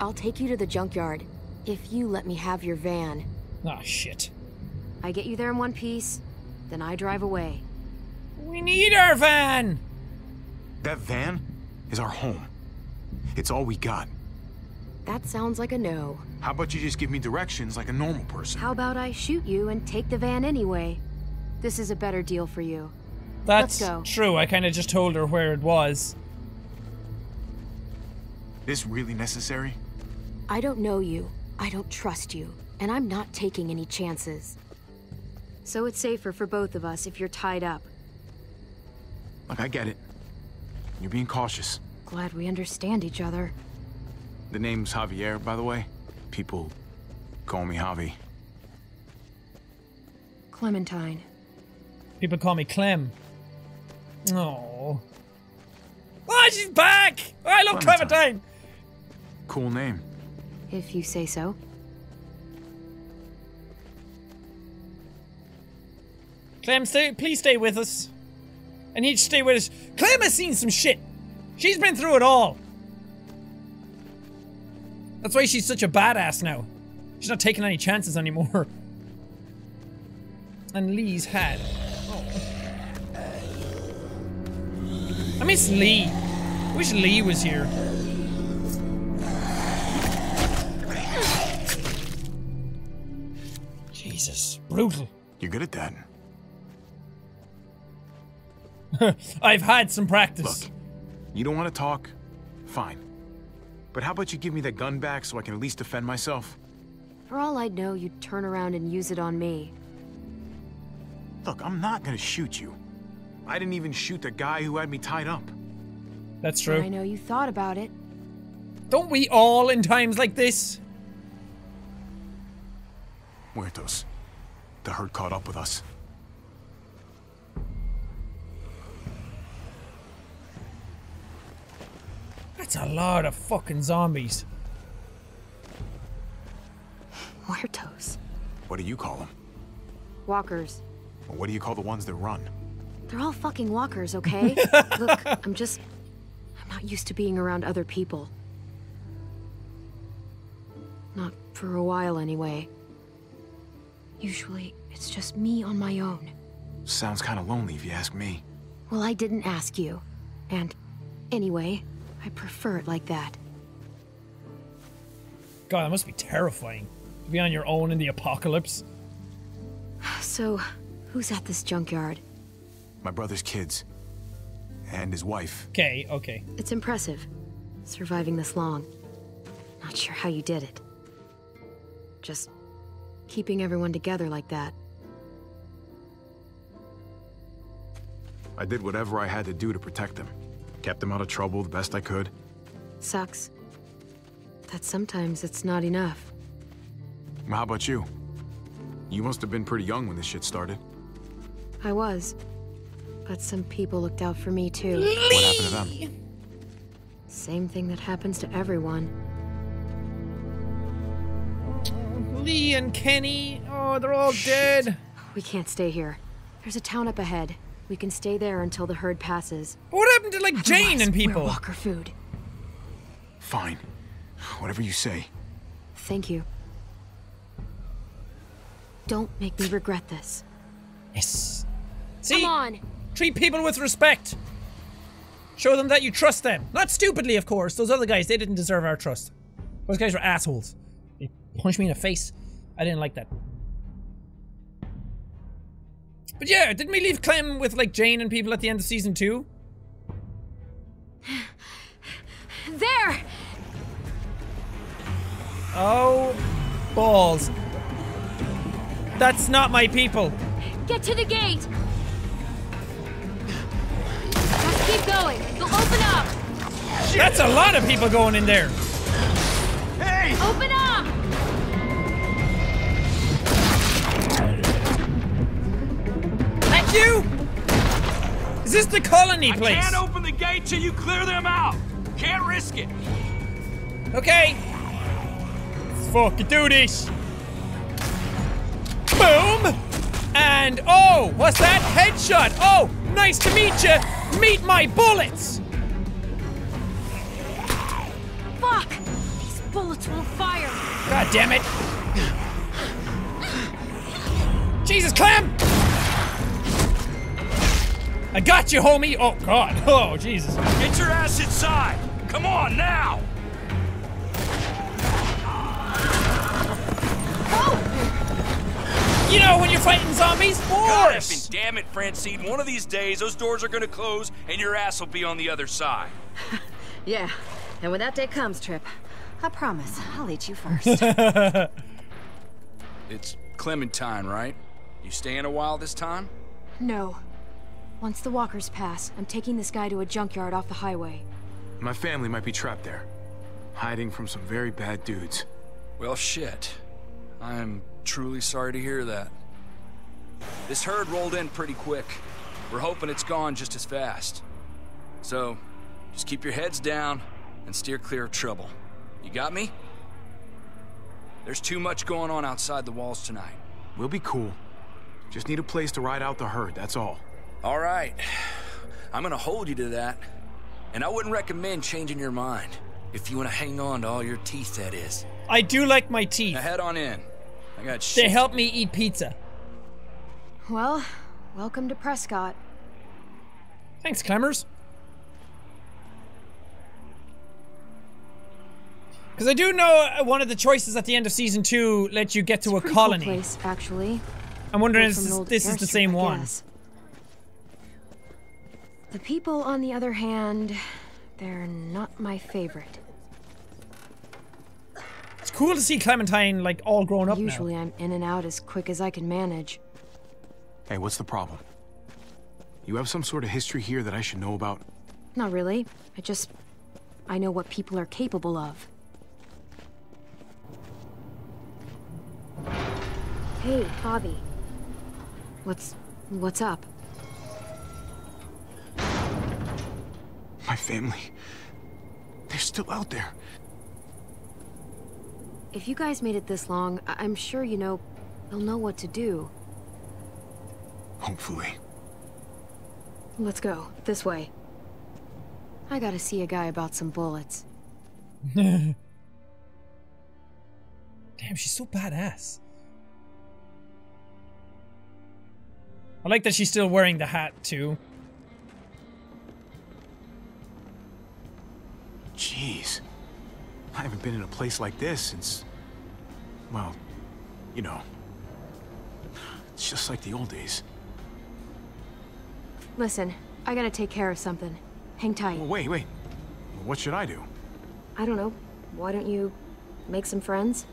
I'll take you to the junkyard. If you let me have your van. Ah, shit. I get you there in one piece, then I drive away. We need our van! That van is our home. It's all we got. That sounds like a no. How about you just give me directions like a normal person? How about I shoot you and take the van anyway? This is a better deal for you. That's Let's go. true. I kind of just told her where it was. This really necessary? I don't know you. I don't trust you. And I'm not taking any chances. So it's safer for both of us if you're tied up. Look, I get it. You're being cautious. Glad we understand each other. The name's Javier, by the way. People call me Javi. Clementine. People call me Clem. Oh. Oh, she's back! I love Clementine. Clementine! Cool name. If you say so. Clem, stay, please stay with us. I he'd stay with us. Clem has seen some shit. She's been through it all. That's why she's such a badass now. She's not taking any chances anymore. [LAUGHS] And Lee's had. Oh. I miss Lee. I wish Lee was here. Jesus, brutal. You're good at that. [LAUGHS] I've had some practice. Look, you don't want to talk? Fine. But how about you give me that gun back so I can at least defend myself? For all I'd know, you'd turn around and use it on me. Look, I'm not gonna shoot you. I didn't even shoot the guy who had me tied up. That's true. I know you thought about it. Don't we all in times like this? Muertos. The herd caught up with us. That's a lot of fucking zombies. Muertos. What do you call them? Walkers. Or what do you call the ones that run? They're all fucking walkers, okay? [LAUGHS] Look, I'm just. I'm not used to being around other people. Not for a while, anyway. Usually, it's just me on my own. Sounds kind of lonely if you ask me. Well, I didn't ask you. And anyway, I prefer it like that. God, that must be terrifying. To be on your own in the apocalypse. So, who's at this junkyard? My brother's kids. And his wife. Okay, okay. It's impressive, surviving this long. Not sure how you did it. Just keeping everyone together like that. I did whatever I had to do to protect them. Kept them out of trouble the best I could. Sucks. That sometimes it's not enough. Well, How about you? You must have been pretty young when this shit started. I was. But some people looked out for me too. What happened to them? Same thing that happens to everyone. Lee and Kenny. Oh, they're all dead. We can't stay here. There's a town up ahead. We can stay there until the herd passes. What happened to like Jane and people? We're Walker food. Fine. Whatever you say. Thank you. Don't make me regret this. Yes. See? Come on. Treat people with respect. Show them that you trust them. Not stupidly, of course. Those other guys, they didn't deserve our trust. Those guys were assholes. They punched me in the face. I didn't like that. But yeah, didn't we leave Clem with like Jane and people at the end of season two? [SIGHS] There! Oh, balls. That's not my people. Get to the gate! Just keep going. They'll open up! That's a lot of people going in there. Hey! Open up! You! Is this the colony place? I can't open the gate till you clear them out. Can't risk it. Okay. Let's fucking do this. Boom! And oh, what's that? Headshot. Oh, nice to meet you. Meet my bullets. Fuck! These bullets won't fire! God damn it. Jesus, Clem! I got you, homie. Oh, God. [LAUGHS] Oh, Jesus. Get your ass inside. Come on now. You know, when you're fighting zombies, God force! effing damn it, Francine. One of these days, those doors are gonna close and your ass will be on the other side. [LAUGHS] Yeah, and when that day comes, Tripp, I promise I'll eat you first. [LAUGHS] It's Clementine, right? You staying a while this time? No. Once the walkers pass, I'm taking this guy to a junkyard off the highway. My family might be trapped there, hiding from some very bad dudes. Well, shit. I'm truly sorry to hear that. This herd rolled in pretty quick. We're hoping it's gone just as fast. So, just keep your heads down and steer clear of trouble. You got me? There's too much going on outside the walls tonight. We'll be cool. Just need a place to ride out the herd, that's all. All right. I'm gonna hold you to that. And I wouldn't recommend changing your mind. If you want to hang on to all your teeth, that is. I do like my teeth. Now head on in. I got shit. They help me eat pizza. Well, welcome to Prescott. Thanks, Clemmers. Because I do know uh, one of the choices at the end of season two lets you get to a Pretty colony. Cool place, actually. I'm wondering if this, this is the same I one. Guess. The people, on the other hand, they're not my favorite. It's cool to see Clementine like all grown up Usually I'm in and out as quick as I can manage. Hey, what's the problem? You have some sort of history here that I should know about? Not really. I just... I know what people are capable of. Hey, Javi. What's... what's up? My family. They're still out there. If you guys made it this long, I- I'm sure you know... you'll know what to do. Hopefully. Let's go. This way. I gotta see a guy about some bullets. [LAUGHS] Damn, she's so badass. I like that she's still wearing the hat too. Jeez. I haven't been in a place like this since... Well, you know. It's just like the old days. Listen, I gotta take care of something. Hang tight. Well, wait, wait. What should I do? I don't know. Why don't you make some friends?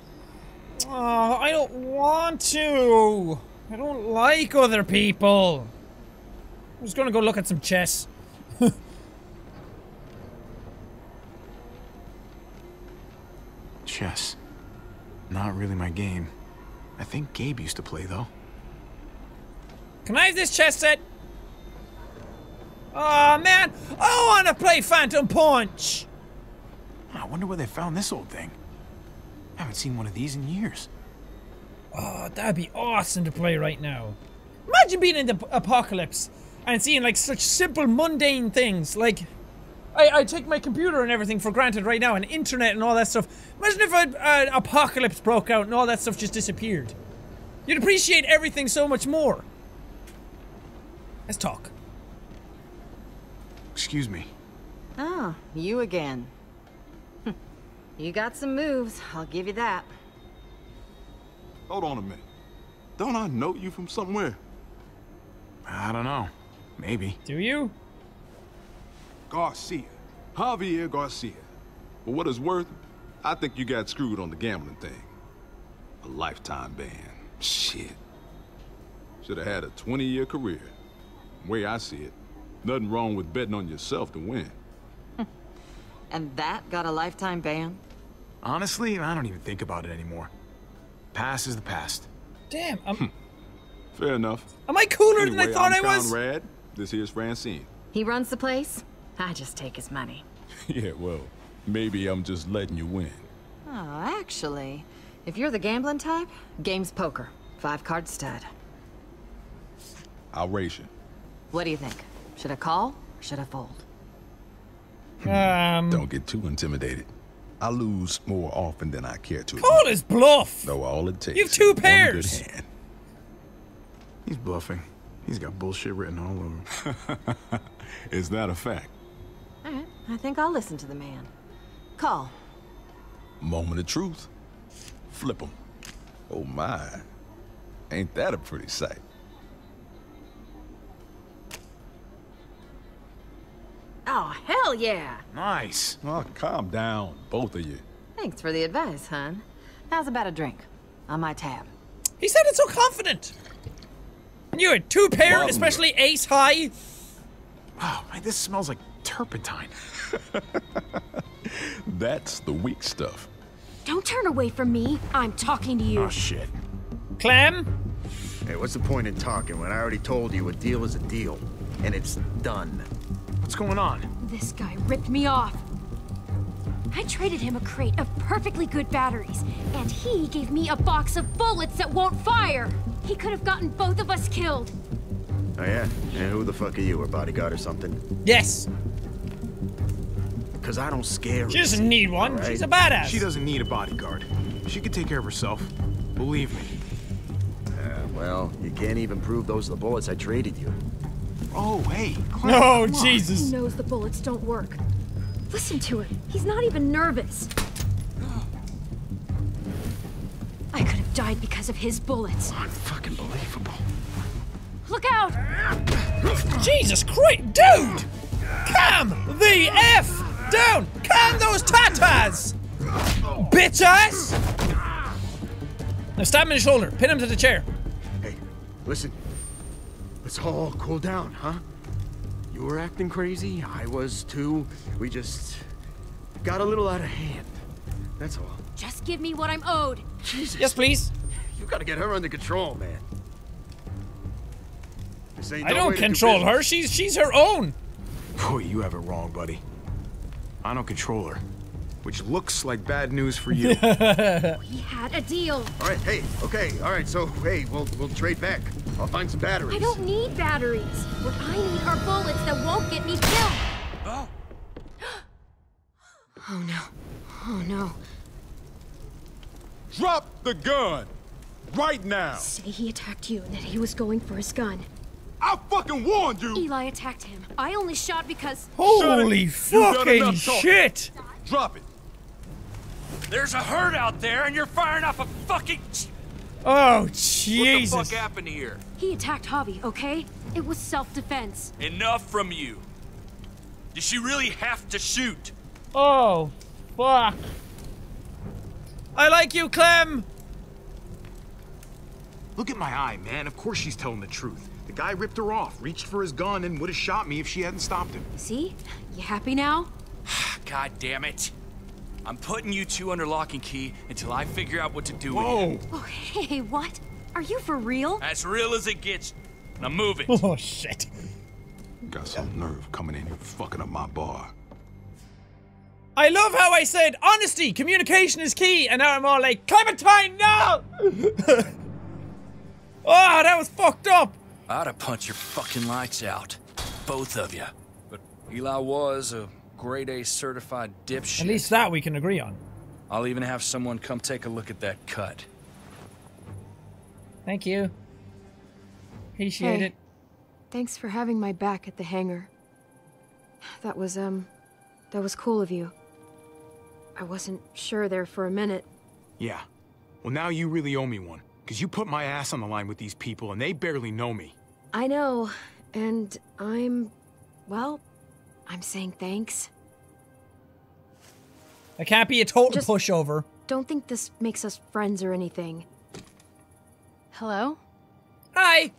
Oh, I don't want to. I don't like other people. I'm just gonna go look at some chess. [LAUGHS] Chess. Not really my game. I think Gabe used to play, though. Can I have this chess set? Oh man, I want to play Phantom Punch. I wonder where they found this old thing. I haven't seen one of these in years. Oh, that'd be awesome to play right now. Imagine being in the apocalypse and seeing like such simple, mundane things. Like, I, I take my computer and everything for granted right now, and internet and all that stuff. Imagine if an an apocalypse broke out and all that stuff just disappeared. You'd appreciate everything so much more. Let's talk. Excuse me. Oh, you again. Hm. You got some moves, I'll give you that. Hold on a minute. Don't I know you from somewhere? I don't know. Maybe. Do you? Garcia. Javier Garcia. For what it's worth, I think you got screwed on the gambling thing. A lifetime ban. Shit. Should have had a 20-year career. Way I see it. Nothing wrong with betting on yourself to win. [LAUGHS] And that got a lifetime ban? Honestly, I don't even think about it anymore. Past is the past. Damn, I'm, hmm. Fair enough. am I cooler than I thought I'm I was? Conrad. This here's Francine. He runs the place? I just take his money. [LAUGHS] yeah, well, maybe I'm just letting you win. Oh, actually, if you're the gambling type, game's poker. Five-card stud. I'll raise you. What do you think? Should I call or should I fold? Um, Don't get too intimidated. I lose more often than I care to. Call his bluff. Though all it takes You have two is one good pairs. hand. He's bluffing. He's got bullshit written all over. Him. [LAUGHS] Is that a fact? All right, I think I'll listen to the man. Call. Moment of truth. Flip him. Oh my. Ain't that a pretty sight? Oh, hell yeah! Nice. Oh, calm down, both of you. Thanks for the advice, hon. How's about a drink? On my tab. He said it so confident. And you're a two pair, especially ace high. Wow, man, this smells like turpentine. [LAUGHS] That's the weak stuff. Don't turn away from me. I'm talking to you. Oh, shit. Clem? Hey, what's the point in talking when I already told you a deal is a deal? And it's done. What's going on? This guy ripped me off. I traded him a crate of perfectly good batteries, and he gave me a box of bullets that won't fire. He could have gotten both of us killed. Oh yeah? And who the fuck are you, a bodyguard or something? Yes. Because I don't scare She doesn't need one. Alright. She's a badass. She doesn't need a bodyguard. She can take care of herself. Believe me. Uh, well, you can't even prove those are the bullets I traded you. Oh, hey. Clem, Oh, come on. Jesus. He knows the bullets don't work. Listen to him. He's not even nervous. I could have died because of his bullets. Fucking believable. Look out! Jesus Christ, dude! Calm the F down! Calm those tatas! Bitch ass! Now stab him in the shoulder, pin him to the chair. Hey, listen. Let's all cool down, huh? You were acting crazy, I was too. We just got a little out of hand. That's all. Just give me what I'm owed. Jesus. Yes, please. You gotta get her under control, man. This ain't I no don't way to do control her. She's she's her own. Boy, you have it wrong, buddy. I don't control her. Which looks like bad news for you. [LAUGHS] We had a deal. All right, hey, okay, all right. So, hey, we'll we'll trade back. I'll find some batteries. I don't need batteries. What I need are bullets that won't get me killed. Oh, [GASPS] oh no. Oh no. Drop the gun! Right now! Say he attacked you and that he was going for his gun. I fucking warned you! Eli attacked him. I only shot because. Holy fucking shit! Drop it! There's a herd out there, and you're firing off a fucking. Oh Jesus. What the Jesus! fuck happened here? He attacked Javi, okay? It was self defense. Enough from you. Did she really have to shoot? Oh fuck! I like you, Clem. Look at my eye, man. Of course she's telling the truth. The guy ripped her off, reached for his gun, and would have shot me if she hadn't stopped him. See? You happy now? [SIGHS] God damn it. I'm putting you two under lock and key until I figure out what to do with you. Oh, hey, what? Are you for real? As real as it gets. Now move it. Oh shit! Got some nerve coming in here fucking up my bar. I love how I said honesty, communication is key, and now I'm all like Clementine, no! [LAUGHS] oh, that was fucked up. I'd have punched your fucking lights out. Both of you. But Eli was a grade A certified dipshit. At least that we can agree on. I'll even have someone come take a look at that cut. Thank you. Appreciate Hey. it. Thanks for having my back at the hangar. That was, um, that was cool of you. I wasn't sure there for a minute. Yeah. Well, now you really owe me one. Because you put my ass on the line with these people, and they barely know me. I know, and I'm, well, I'm saying thanks. I can't be a total Just- pushover. Don't think this makes us friends or anything. Hello? Hi.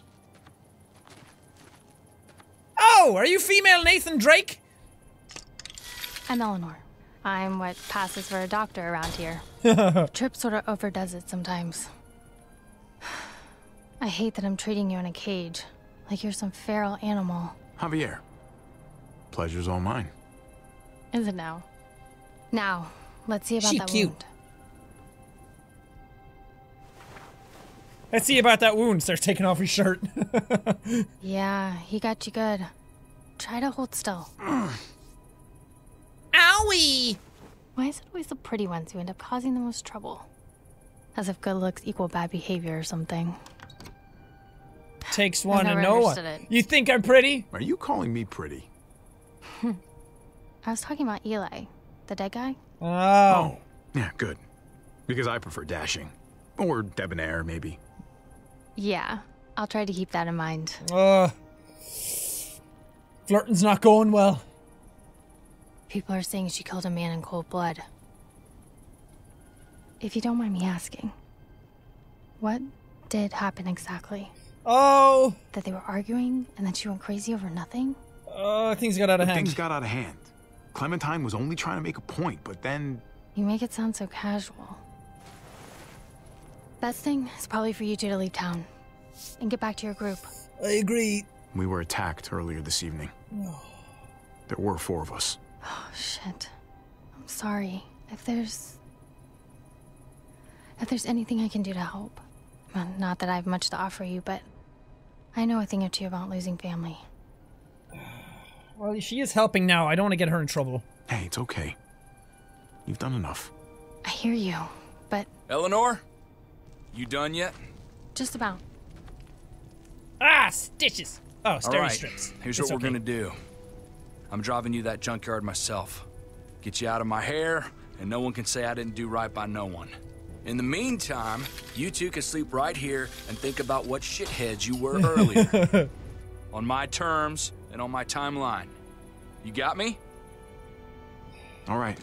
Oh, Are you female Nathan Drake? I'm Eleanor. I'm what passes for a doctor around here. [LAUGHS] Tripp sort of overdoes it sometimes. [SIGHS] I hate that I'm treating you in a cage, like you're some feral animal. Javier. Pleasure's all mine. Is it now? Now, let's see about She that cute. wound. Let's see about that wound. Starts taking off his shirt. [LAUGHS] Yeah, he got you good. Try to hold still. [CLEARS THROAT] Owie! Why is it always the pretty ones who end up causing the most trouble? As if good looks equal bad behavior or something. Takes one to never know one. You think I'm pretty? Are you calling me pretty? [LAUGHS] I was talking about Eli, the dead guy. Oh. Yeah, good. Because I prefer dashing. Or debonair, maybe. Yeah, I'll try to keep that in mind. Uh, flirting's not going well. People are saying she killed a man in cold blood. If you don't mind me asking, what did happen exactly? Oh. That they were arguing and that she went crazy over nothing? Oh, things got out of But hand. Things got out of hand. Clementine was only trying to make a point, but then You make it sound so casual. Best thing is probably for you two to leave town and get back to your group. I agree. we were attacked earlier this evening. [SIGHS] There were four of us. Oh, shit. I'm sorry. If there's. If there's anything I can do to help. Well, not that I have much to offer you, but I know a thing or two about losing family. Well, she is helping now. I don't want to get her in trouble. Hey, it's okay. You've done enough. I hear you, but Eleanor? You done yet? just about. Ah, stitches. Oh, All steri right. strips. Here's It's what we're gonna do. I'm driving you that junkyard myself. Get you out of my hair, and no one can say I didn't do right by no one. In the meantime, you two can sleep right here and think about what shitheads you were [LAUGHS] earlier. on my terms and on my timeline. You got me? All right.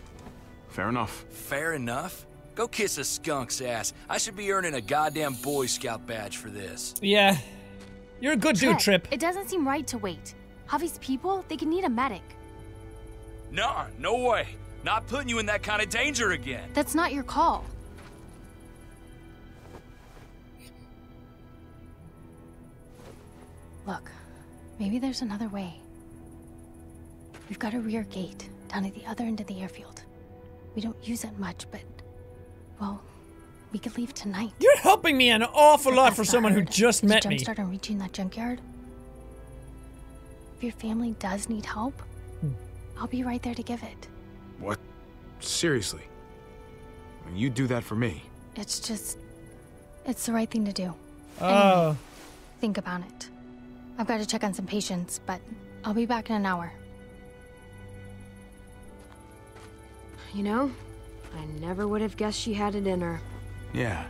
Fair enough. Fair enough. Go kiss a skunk's ass. I should be earning a goddamn Boy Scout badge for this. Yeah. You're a good dude, Tripp. It doesn't seem right to wait. Javi's people, they can need a medic. Nah, no way. Not putting you in that kind of danger again. That's not your call. Look, maybe there's another way. We've got a rear gate down at the other end of the airfield. We don't use it much, but. Well, we could leave tonight. You're helping me an awful lot for someone who just To met me. jumpstart on reaching that junkyard. If your family does need help, Hmm. I'll be right there to give it. What? Seriously? I mean, you do that for me. It's just. It's the right thing to do. Oh. Think about it. I've got to check on some patients, but I'll be back in an hour. You know, I never would have guessed she had it in her. Yeah.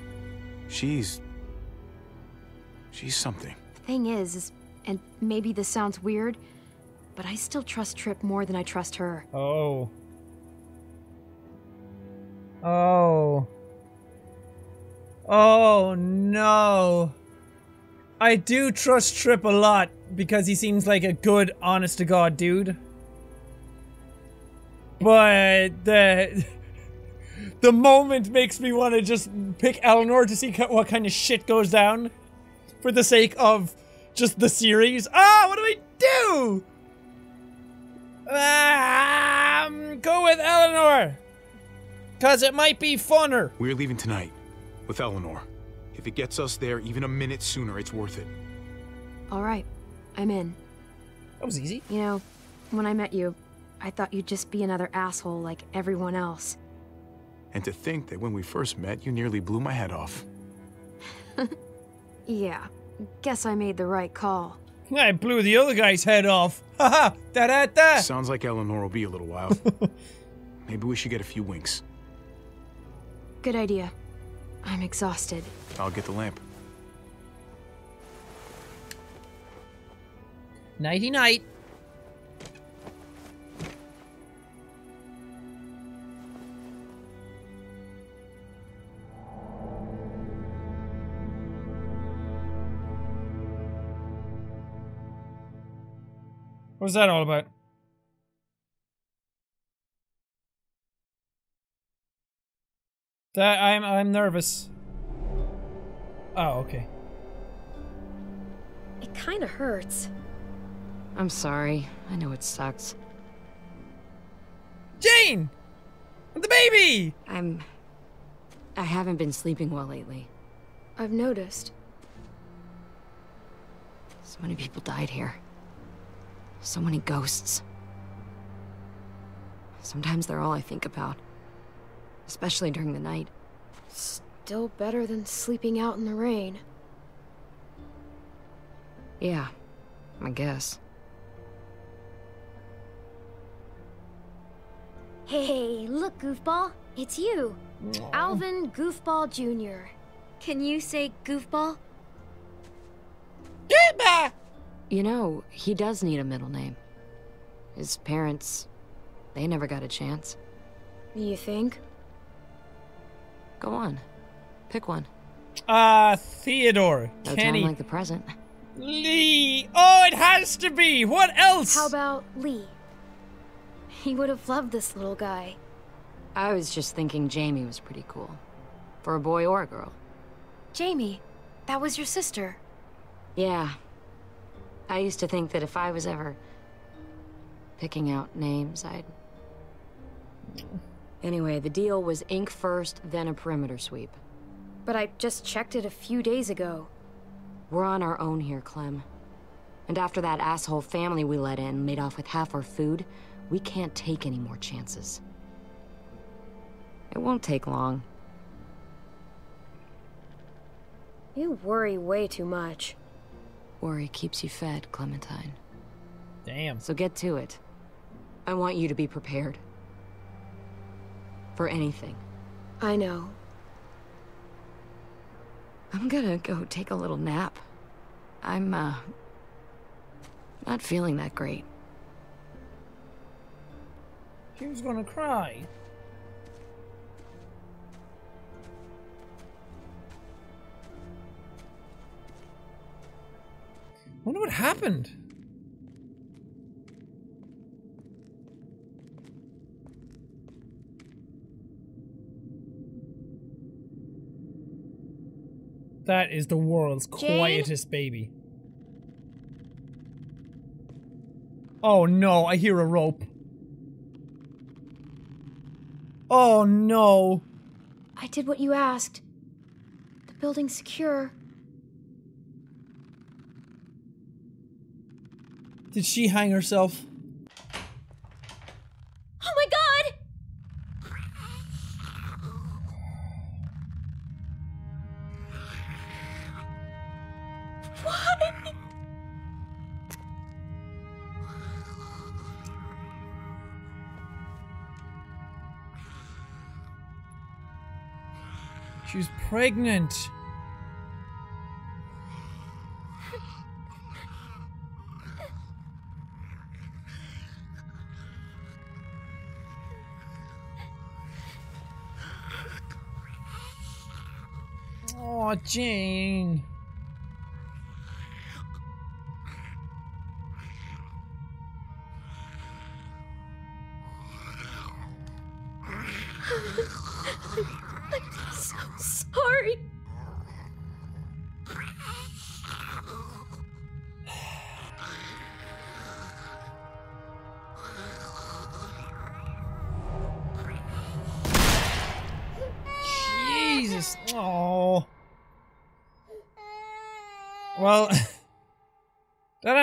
She's. She's something. The Thing is, is, and maybe this sounds weird, but I still trust Tripp more than I trust her. Oh. Oh. Oh no. I do trust Tripp a lot because he seems like a good, honest to God dude. But the [LAUGHS] the moment makes me want to just pick Eleanor to see what kind of shit goes down for the sake of just the series. Ah, what do we do? Um, go with Eleanor. Cause it might be funner. We're leaving tonight. With Eleanor. If it gets us there even a minute sooner, it's worth it. All right, I'm in. That was easy. You know, when I met you, I thought you'd just be another asshole like everyone else. And to think that when we first met, you nearly blew my head off. [LAUGHS] Yeah, guess I made the right call. I blew the other guy's head off. Haha, da da da. Sounds like Eleanor will be a little while. [LAUGHS] Maybe we should get a few winks. Good idea. I'm exhausted. I'll get the lamp. Nighty night. What's that all about? That I'm I'm nervous. Oh, okay. It kinda hurts. I'm sorry. I know it sucks. Jane! The baby! I'm... I haven't been sleeping well lately. I've noticed. So many people died here. So many ghosts. Sometimes they're all I think about. Especially during the night. Still better than sleeping out in the rain. Yeah, I guess. Hey, look, Goofball. It's you. Alvin Goofball Jr. Can you say Goofball? You know, he does need a middle name. His parents, they never got a chance. You think? Go on. Pick one. Uh, Theodore. No Kenny. time like the present. Lee. Oh, it has to be. What else? How about Lee? He would have loved this little guy. I was just thinking Jamie was pretty cool. For a boy or a girl. Jamie, that was your sister. Yeah. I used to think that if I was ever picking out names, I'd... Anyway, the deal was ink first, then a perimeter sweep. But I just checked it a few days ago. We're on our own here, Clem. And after that asshole family we let in made off with half our food, we can't take any more chances. It won't take long. You worry way too much. Worry keeps you fed, Clementine. Damn. So get to it. I want you to be prepared. For anything. I know. I'm gonna go take a little nap. I'm, uh... not feeling that great. She was gonna cry. I Wonder what happened. That is the world's Jane? quietest baby. Oh no, I hear a rope. Oh no. I did what you asked. The building's secure. Did she hang herself? Pregnant. Oh, Jane.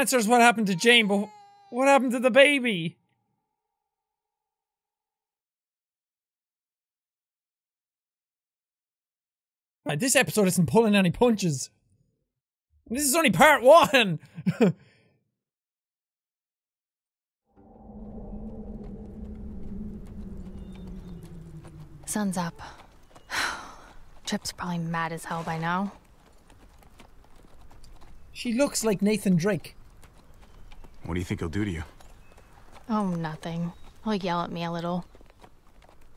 Answers what happened to Jane, but what happened to the baby? Right, this episode isn't pulling any punches. This is only part one. [LAUGHS] Sun's up. [SIGHS] Tripp's probably mad as hell by now. she looks like Nathan Drake. What do you think he'll do to you? Oh, nothing. He'll yell at me a little.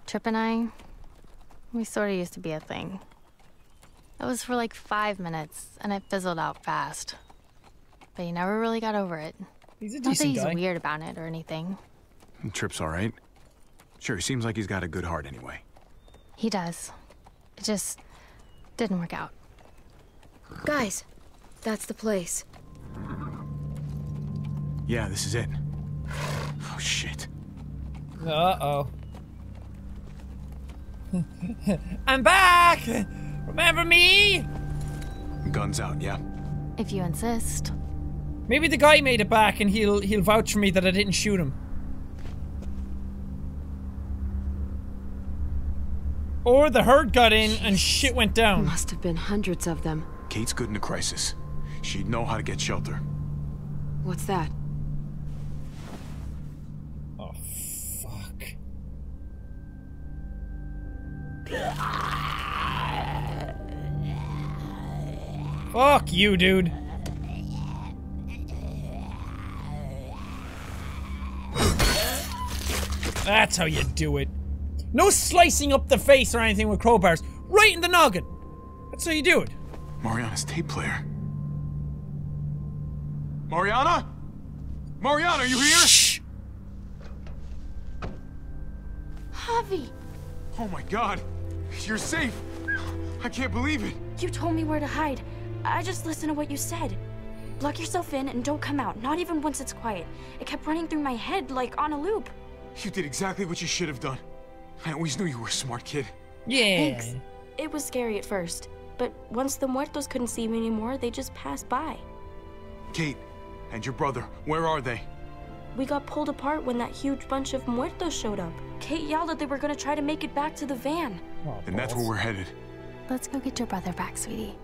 Tripp and I, we sort of used to be a thing. It was for like five minutes, and it fizzled out fast. But he never really got over it. He's a Not that he's guy. weird about it or anything. Tripp's all right. Sure, he seems like he's got a good heart anyway. He does. It just didn't work out. Guys, that's the place. Yeah, this is it. Oh, shit. Uh-oh. [LAUGHS] I'm back! Remember me? Guns out, yeah? If you insist. Maybe the guy made it back and he'll he'll vouch for me that I didn't shoot him. Or the herd got in and shit went down. Must have been hundreds of them. Kate's good in a crisis. She'd know how to get shelter. What's that? Fuck you, dude. That's how you do it. No slicing up the face or anything with crowbars. Right in the noggin. That's how you do it. Mariana's tape player. Mariana? Mariana, are you here? Shh. Javi, Oh my god. You're safe. I can't believe it. you told me where to hide. I just listened to what you said. Lock yourself in and don't come out, not even once it's quiet. It kept running through my head like on a loop. You did exactly what you should have done. I always knew you were a smart kid. Yeah. Thanks. It was scary at first, but once the muertos couldn't see me anymore, they just passed by. Kate and your brother, where are they? We got pulled apart when that huge bunch of muertos showed up. Kate yelled that they were gonna try to make it back to the van. And that's where we're headed. Let's go get your brother back, sweetie.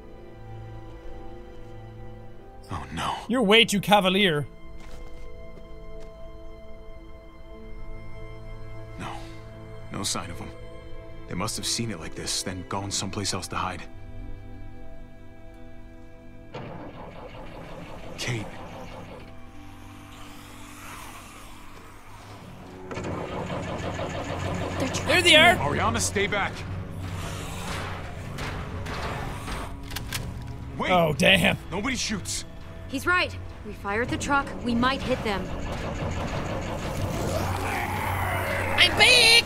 Oh no. You're way too cavalier. No. No sign of them. They must have seen it like this, then gone someplace else to hide. Kate. There they are. Ariana, stay back. Wait. Oh, damn. Nobody shoots. He's right. We fire at the truck, we might hit them. I'm back!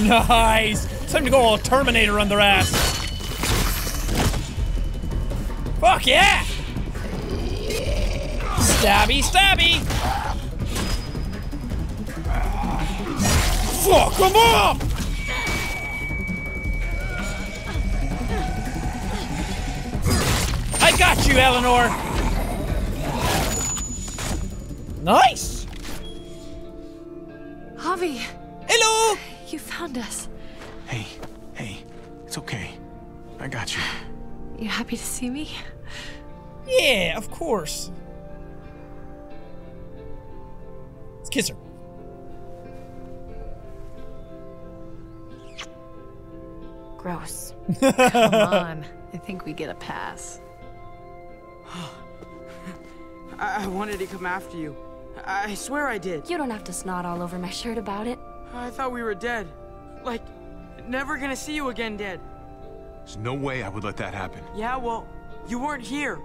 [LAUGHS] Nice! Time to go all Terminator on their ass. Fuck yeah! Stabby, stabby! Fuck them up! I got you, Eleanor! Nice! Javi! Hello! You found us. Hey, hey, it's okay. I got you. You happy to see me? Yeah, of course. Let's kiss her. Gross. [LAUGHS] Come on. I think we get a pass. [GASPS] I, I wanted to come after you. I, I swear I did. You don't have to snot all over my shirt about it. I thought we were dead. Like, never gonna see you again dead. There's no way I would let that happen. Yeah, well, you weren't here.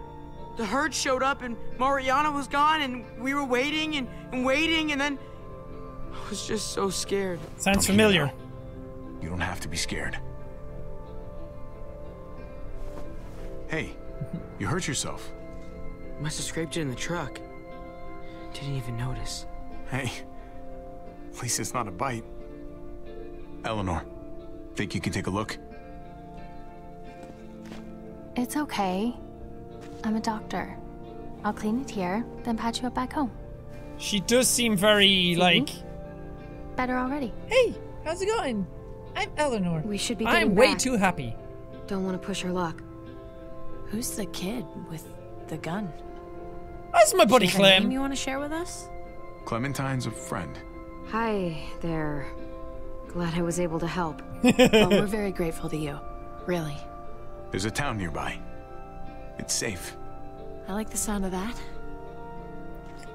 The herd showed up and Mariana was gone and we were waiting and, and waiting and then I was just so scared. Sounds familiar. You don't have to be scared. Hey, you hurt yourself. Must have scraped it in the truck. Didn't even notice. Hey, at least it's not a bite. Eleanor, think you can take a look? It's okay. I'm a doctor. I'll clean it here, then patch you up back home. She does seem very, like... Better already. Hey, how's it going? I'm Eleanor. We should be I'm getting way back. too happy. Don't want to push her luck. Who's the kid with the gun? That's my buddy She have name Clem. you want to share with us? Clementine's a friend. Hi there. Glad I was able to help. [LAUGHS] well, we're very grateful to you. Really. There's a town nearby. It's safe. I like the sound of that.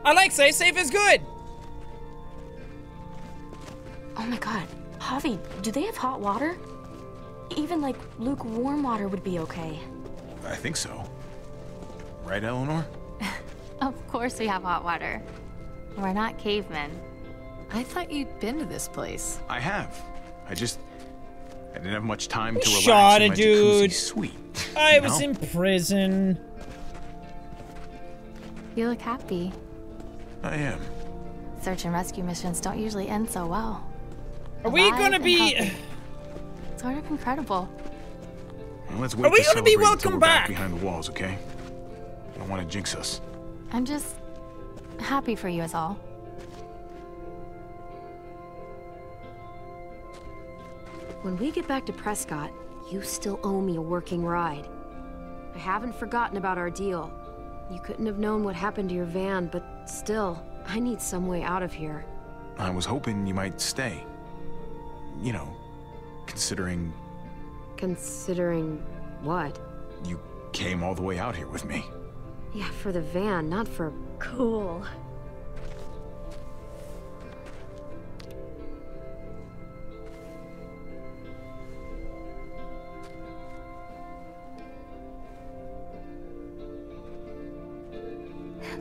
I like say safe is good. Oh my god. Javi, do they have hot water? Even like lukewarm water would be okay. I think so. Right, Eleanor? [LAUGHS] Of course we have hot water. We're not cavemen. I thought you'd been to this place. I have. I just... I didn't have much time to relax Shot in my jacuzzi dude. suite. I you was know? in prison. You look happy. I am. Search and rescue missions don't usually end so well. Are we gonna be- healthy. Sort of incredible. Well, let's wait we to gonna be welcome we're back? behind the walls, okay? I don't want to jinx us. I'm just happy for you is all. When we get back to Prescott, you still owe me a working ride. I haven't forgotten about our deal. You couldn't have known what happened to your van, but still, I need some way out of here. I was hoping you might stay. You know, considering Considering what? you came all the way out here with me. Yeah, for the van, not for... Cool.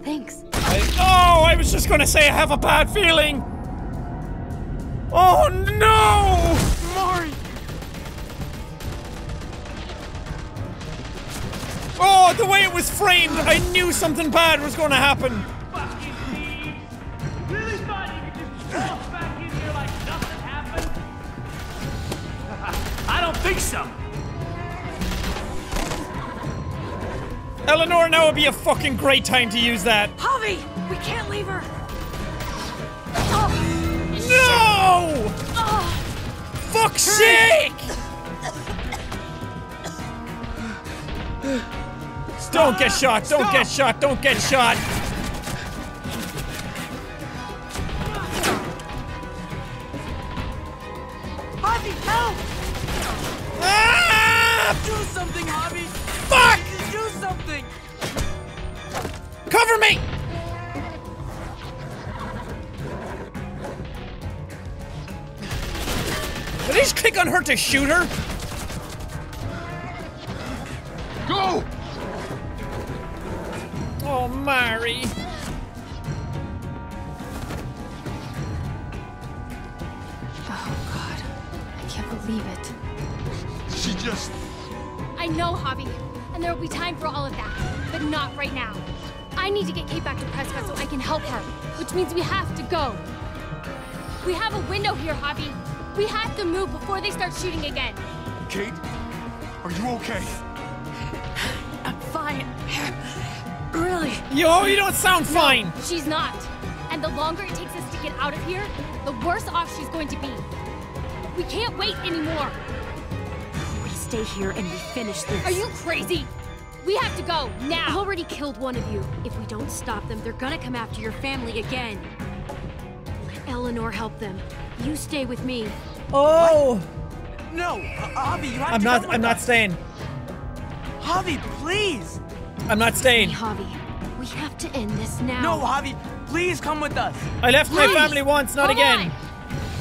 Thanks. I, oh, I was just gonna say I have a bad feeling. Oh no! Oh, the way it was framed, I knew something bad was gonna happen. Really thought you could just walk back in here like nothing happened? I don't think so. Eleanor, now would be a fucking great time to use that. Javi! We can't leave her! No! Oh. Fuck's sake! Don't get shot, don't get shot, don't get shot. Javi, help! Ah! Do something, Javi! Fuck! Do something! Cover me! Did I just click on her to shoot her? Shooting again. Kate, are you okay? I'm fine. Really? Yo, oh, you don't sound fine. She's not. And the longer it takes us to get out of here, the worse off she's going to be. We can't wait anymore. We stay here and we finish this. Are you crazy? We have to go now. I've already killed one of you. If we don't stop them, they're gonna come after your family again. Let Eleanor help them. You stay with me. Oh! No, uh, Javi, you have I'm to not. come I'm not us. staying. Javi, please! I'm not staying. Javi, we have to end this now. No, Javi, please come with us. I left my family once, not Come again.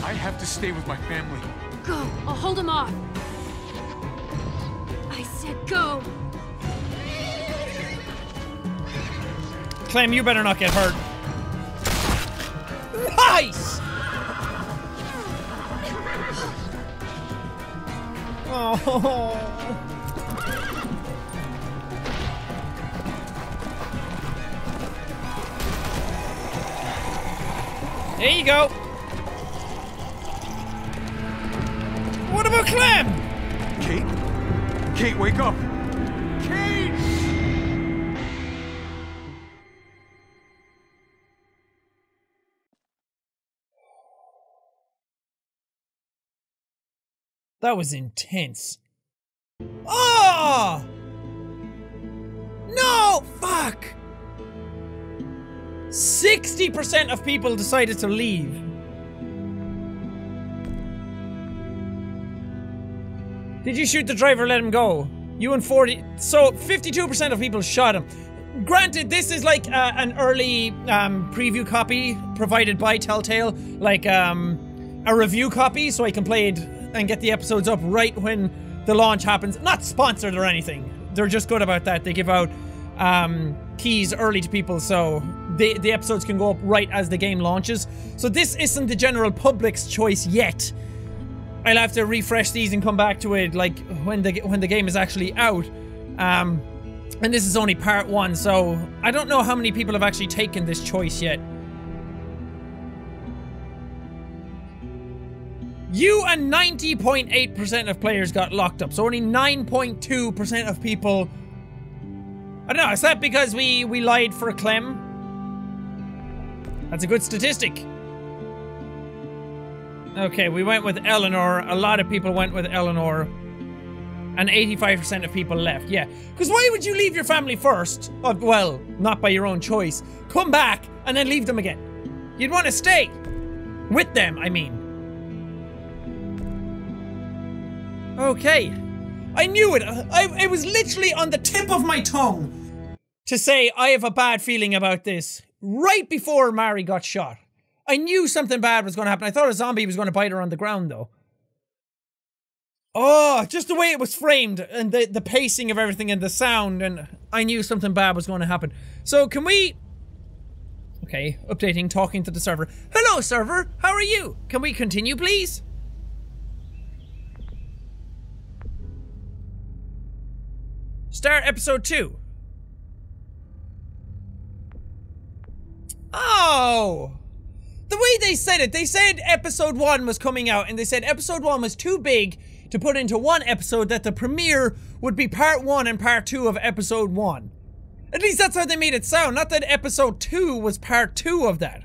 I have to stay with my family. Go. I'll hold him off. I said go. Clem, you better not get hurt. Nice! Oh. There you go. What about Clem? Kate? Kate, wake up! That was intense. Oh! No! Fuck! 60% of people decided to leave. Did you shoot the driver, let him go? You and 40. So 52% of people shot him. Granted, this is like uh, an early um, preview copy provided by Telltale, like um, a review copy, so I can play it and get the episodes up right when the launch happens. Not sponsored or anything. They're just good about that. They give out um, keys early to people so the, the episodes can go up right as the game launches. So this isn't the general public's choice yet. I'll have to refresh these and come back to it like when the when the game is actually out. Um, and this is only part one, so I don't know how many people have actually taken this choice yet. You and 90.8% of players got locked up, so only 9.2% of people. I don't know. Is that because we we lied for a Clem? That's a good statistic. Okay, we went with Eleanor. A lot of people went with Eleanor. And 85% of people left. Yeah. Because why would you leave your family first? Oh, well, not by your own choice. Come back and then leave them again. You'd want to stay. With them, I mean. Okay. I knew it. I, it was literally on the tip of my tongue to say I have a bad feeling about this right before Mari got shot. I knew something bad was going to happen. I thought a zombie was going to bite her on the ground, though. Oh, just the way it was framed and the, the pacing of everything and the sound, and I knew something bad was going to happen. So, can we. Okay, updating, talking to the server. Hello, server! How are you? Can we continue, please? Start episode 2. Oh! The way they said it, they said episode 1 was coming out, and they said episode 1 was too big to put into one episode, that the premiere would be part 1 and part 2 of episode 1. At least that's how they made it sound, not that episode 2 was part 2 of that.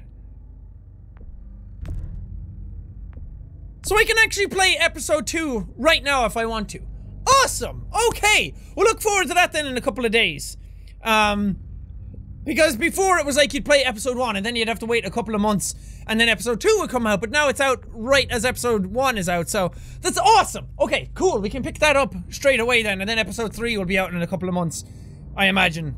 So I can actually play episode 2 right now if I want to. Awesome! Okay! We'll look forward to that then in a couple of days. Um, because before it was like you'd play episode 1 and then you'd have to wait a couple of months and then episode 2 would come out, but now it's out right as episode 1 is out, so that's awesome! Okay, cool, we can pick that up straight away then, and then episode 3 will be out in a couple of months, I imagine.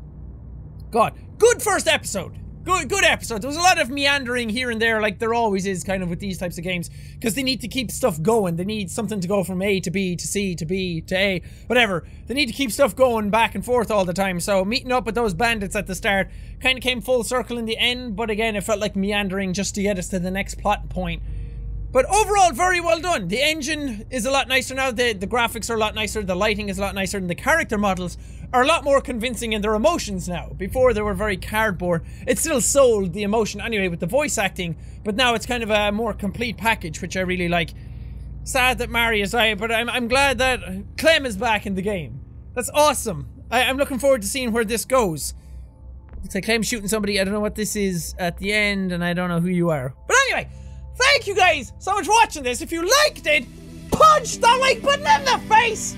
God, good first episode! Good, good episode. There was a lot of meandering here and there, like there always is kind of with these types of games, because they need to keep stuff going. They need something to go from A to B to C to B to A, whatever. They need to keep stuff going back and forth all the time. So meeting up with those bandits at the start kind of came full circle in the end, but again, it felt like meandering just to get us to the next plot point. But overall, very well done. The engine is a lot nicer now. The, the graphics are a lot nicer. The lighting is a lot nicer. And the character models are a lot more convincing in their emotions now. Before, they were very cardboard. It still sold the emotion anyway with the voice acting. But now it's kind of a more complete package, which I really like. Sad that Mari is out, but I'm, I'm glad that Clem is back in the game. That's awesome. I, I'm looking forward to seeing where this goes. It's like Clem shooting somebody. I don't know what this is at the end, and I don't know who you are. But anyway, Thank you guys so much for watching this. If you liked it, punch the like button in the face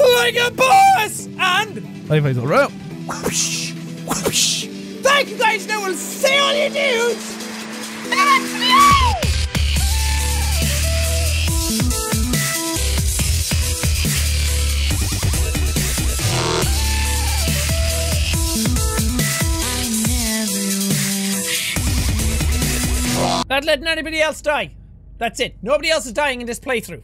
like a boss! And... High fives all around. Whoosh, whoosh. Thank you guys, and I will see all you dudes Not letting anybody else die. That's it. Nobody else is dying in this playthrough.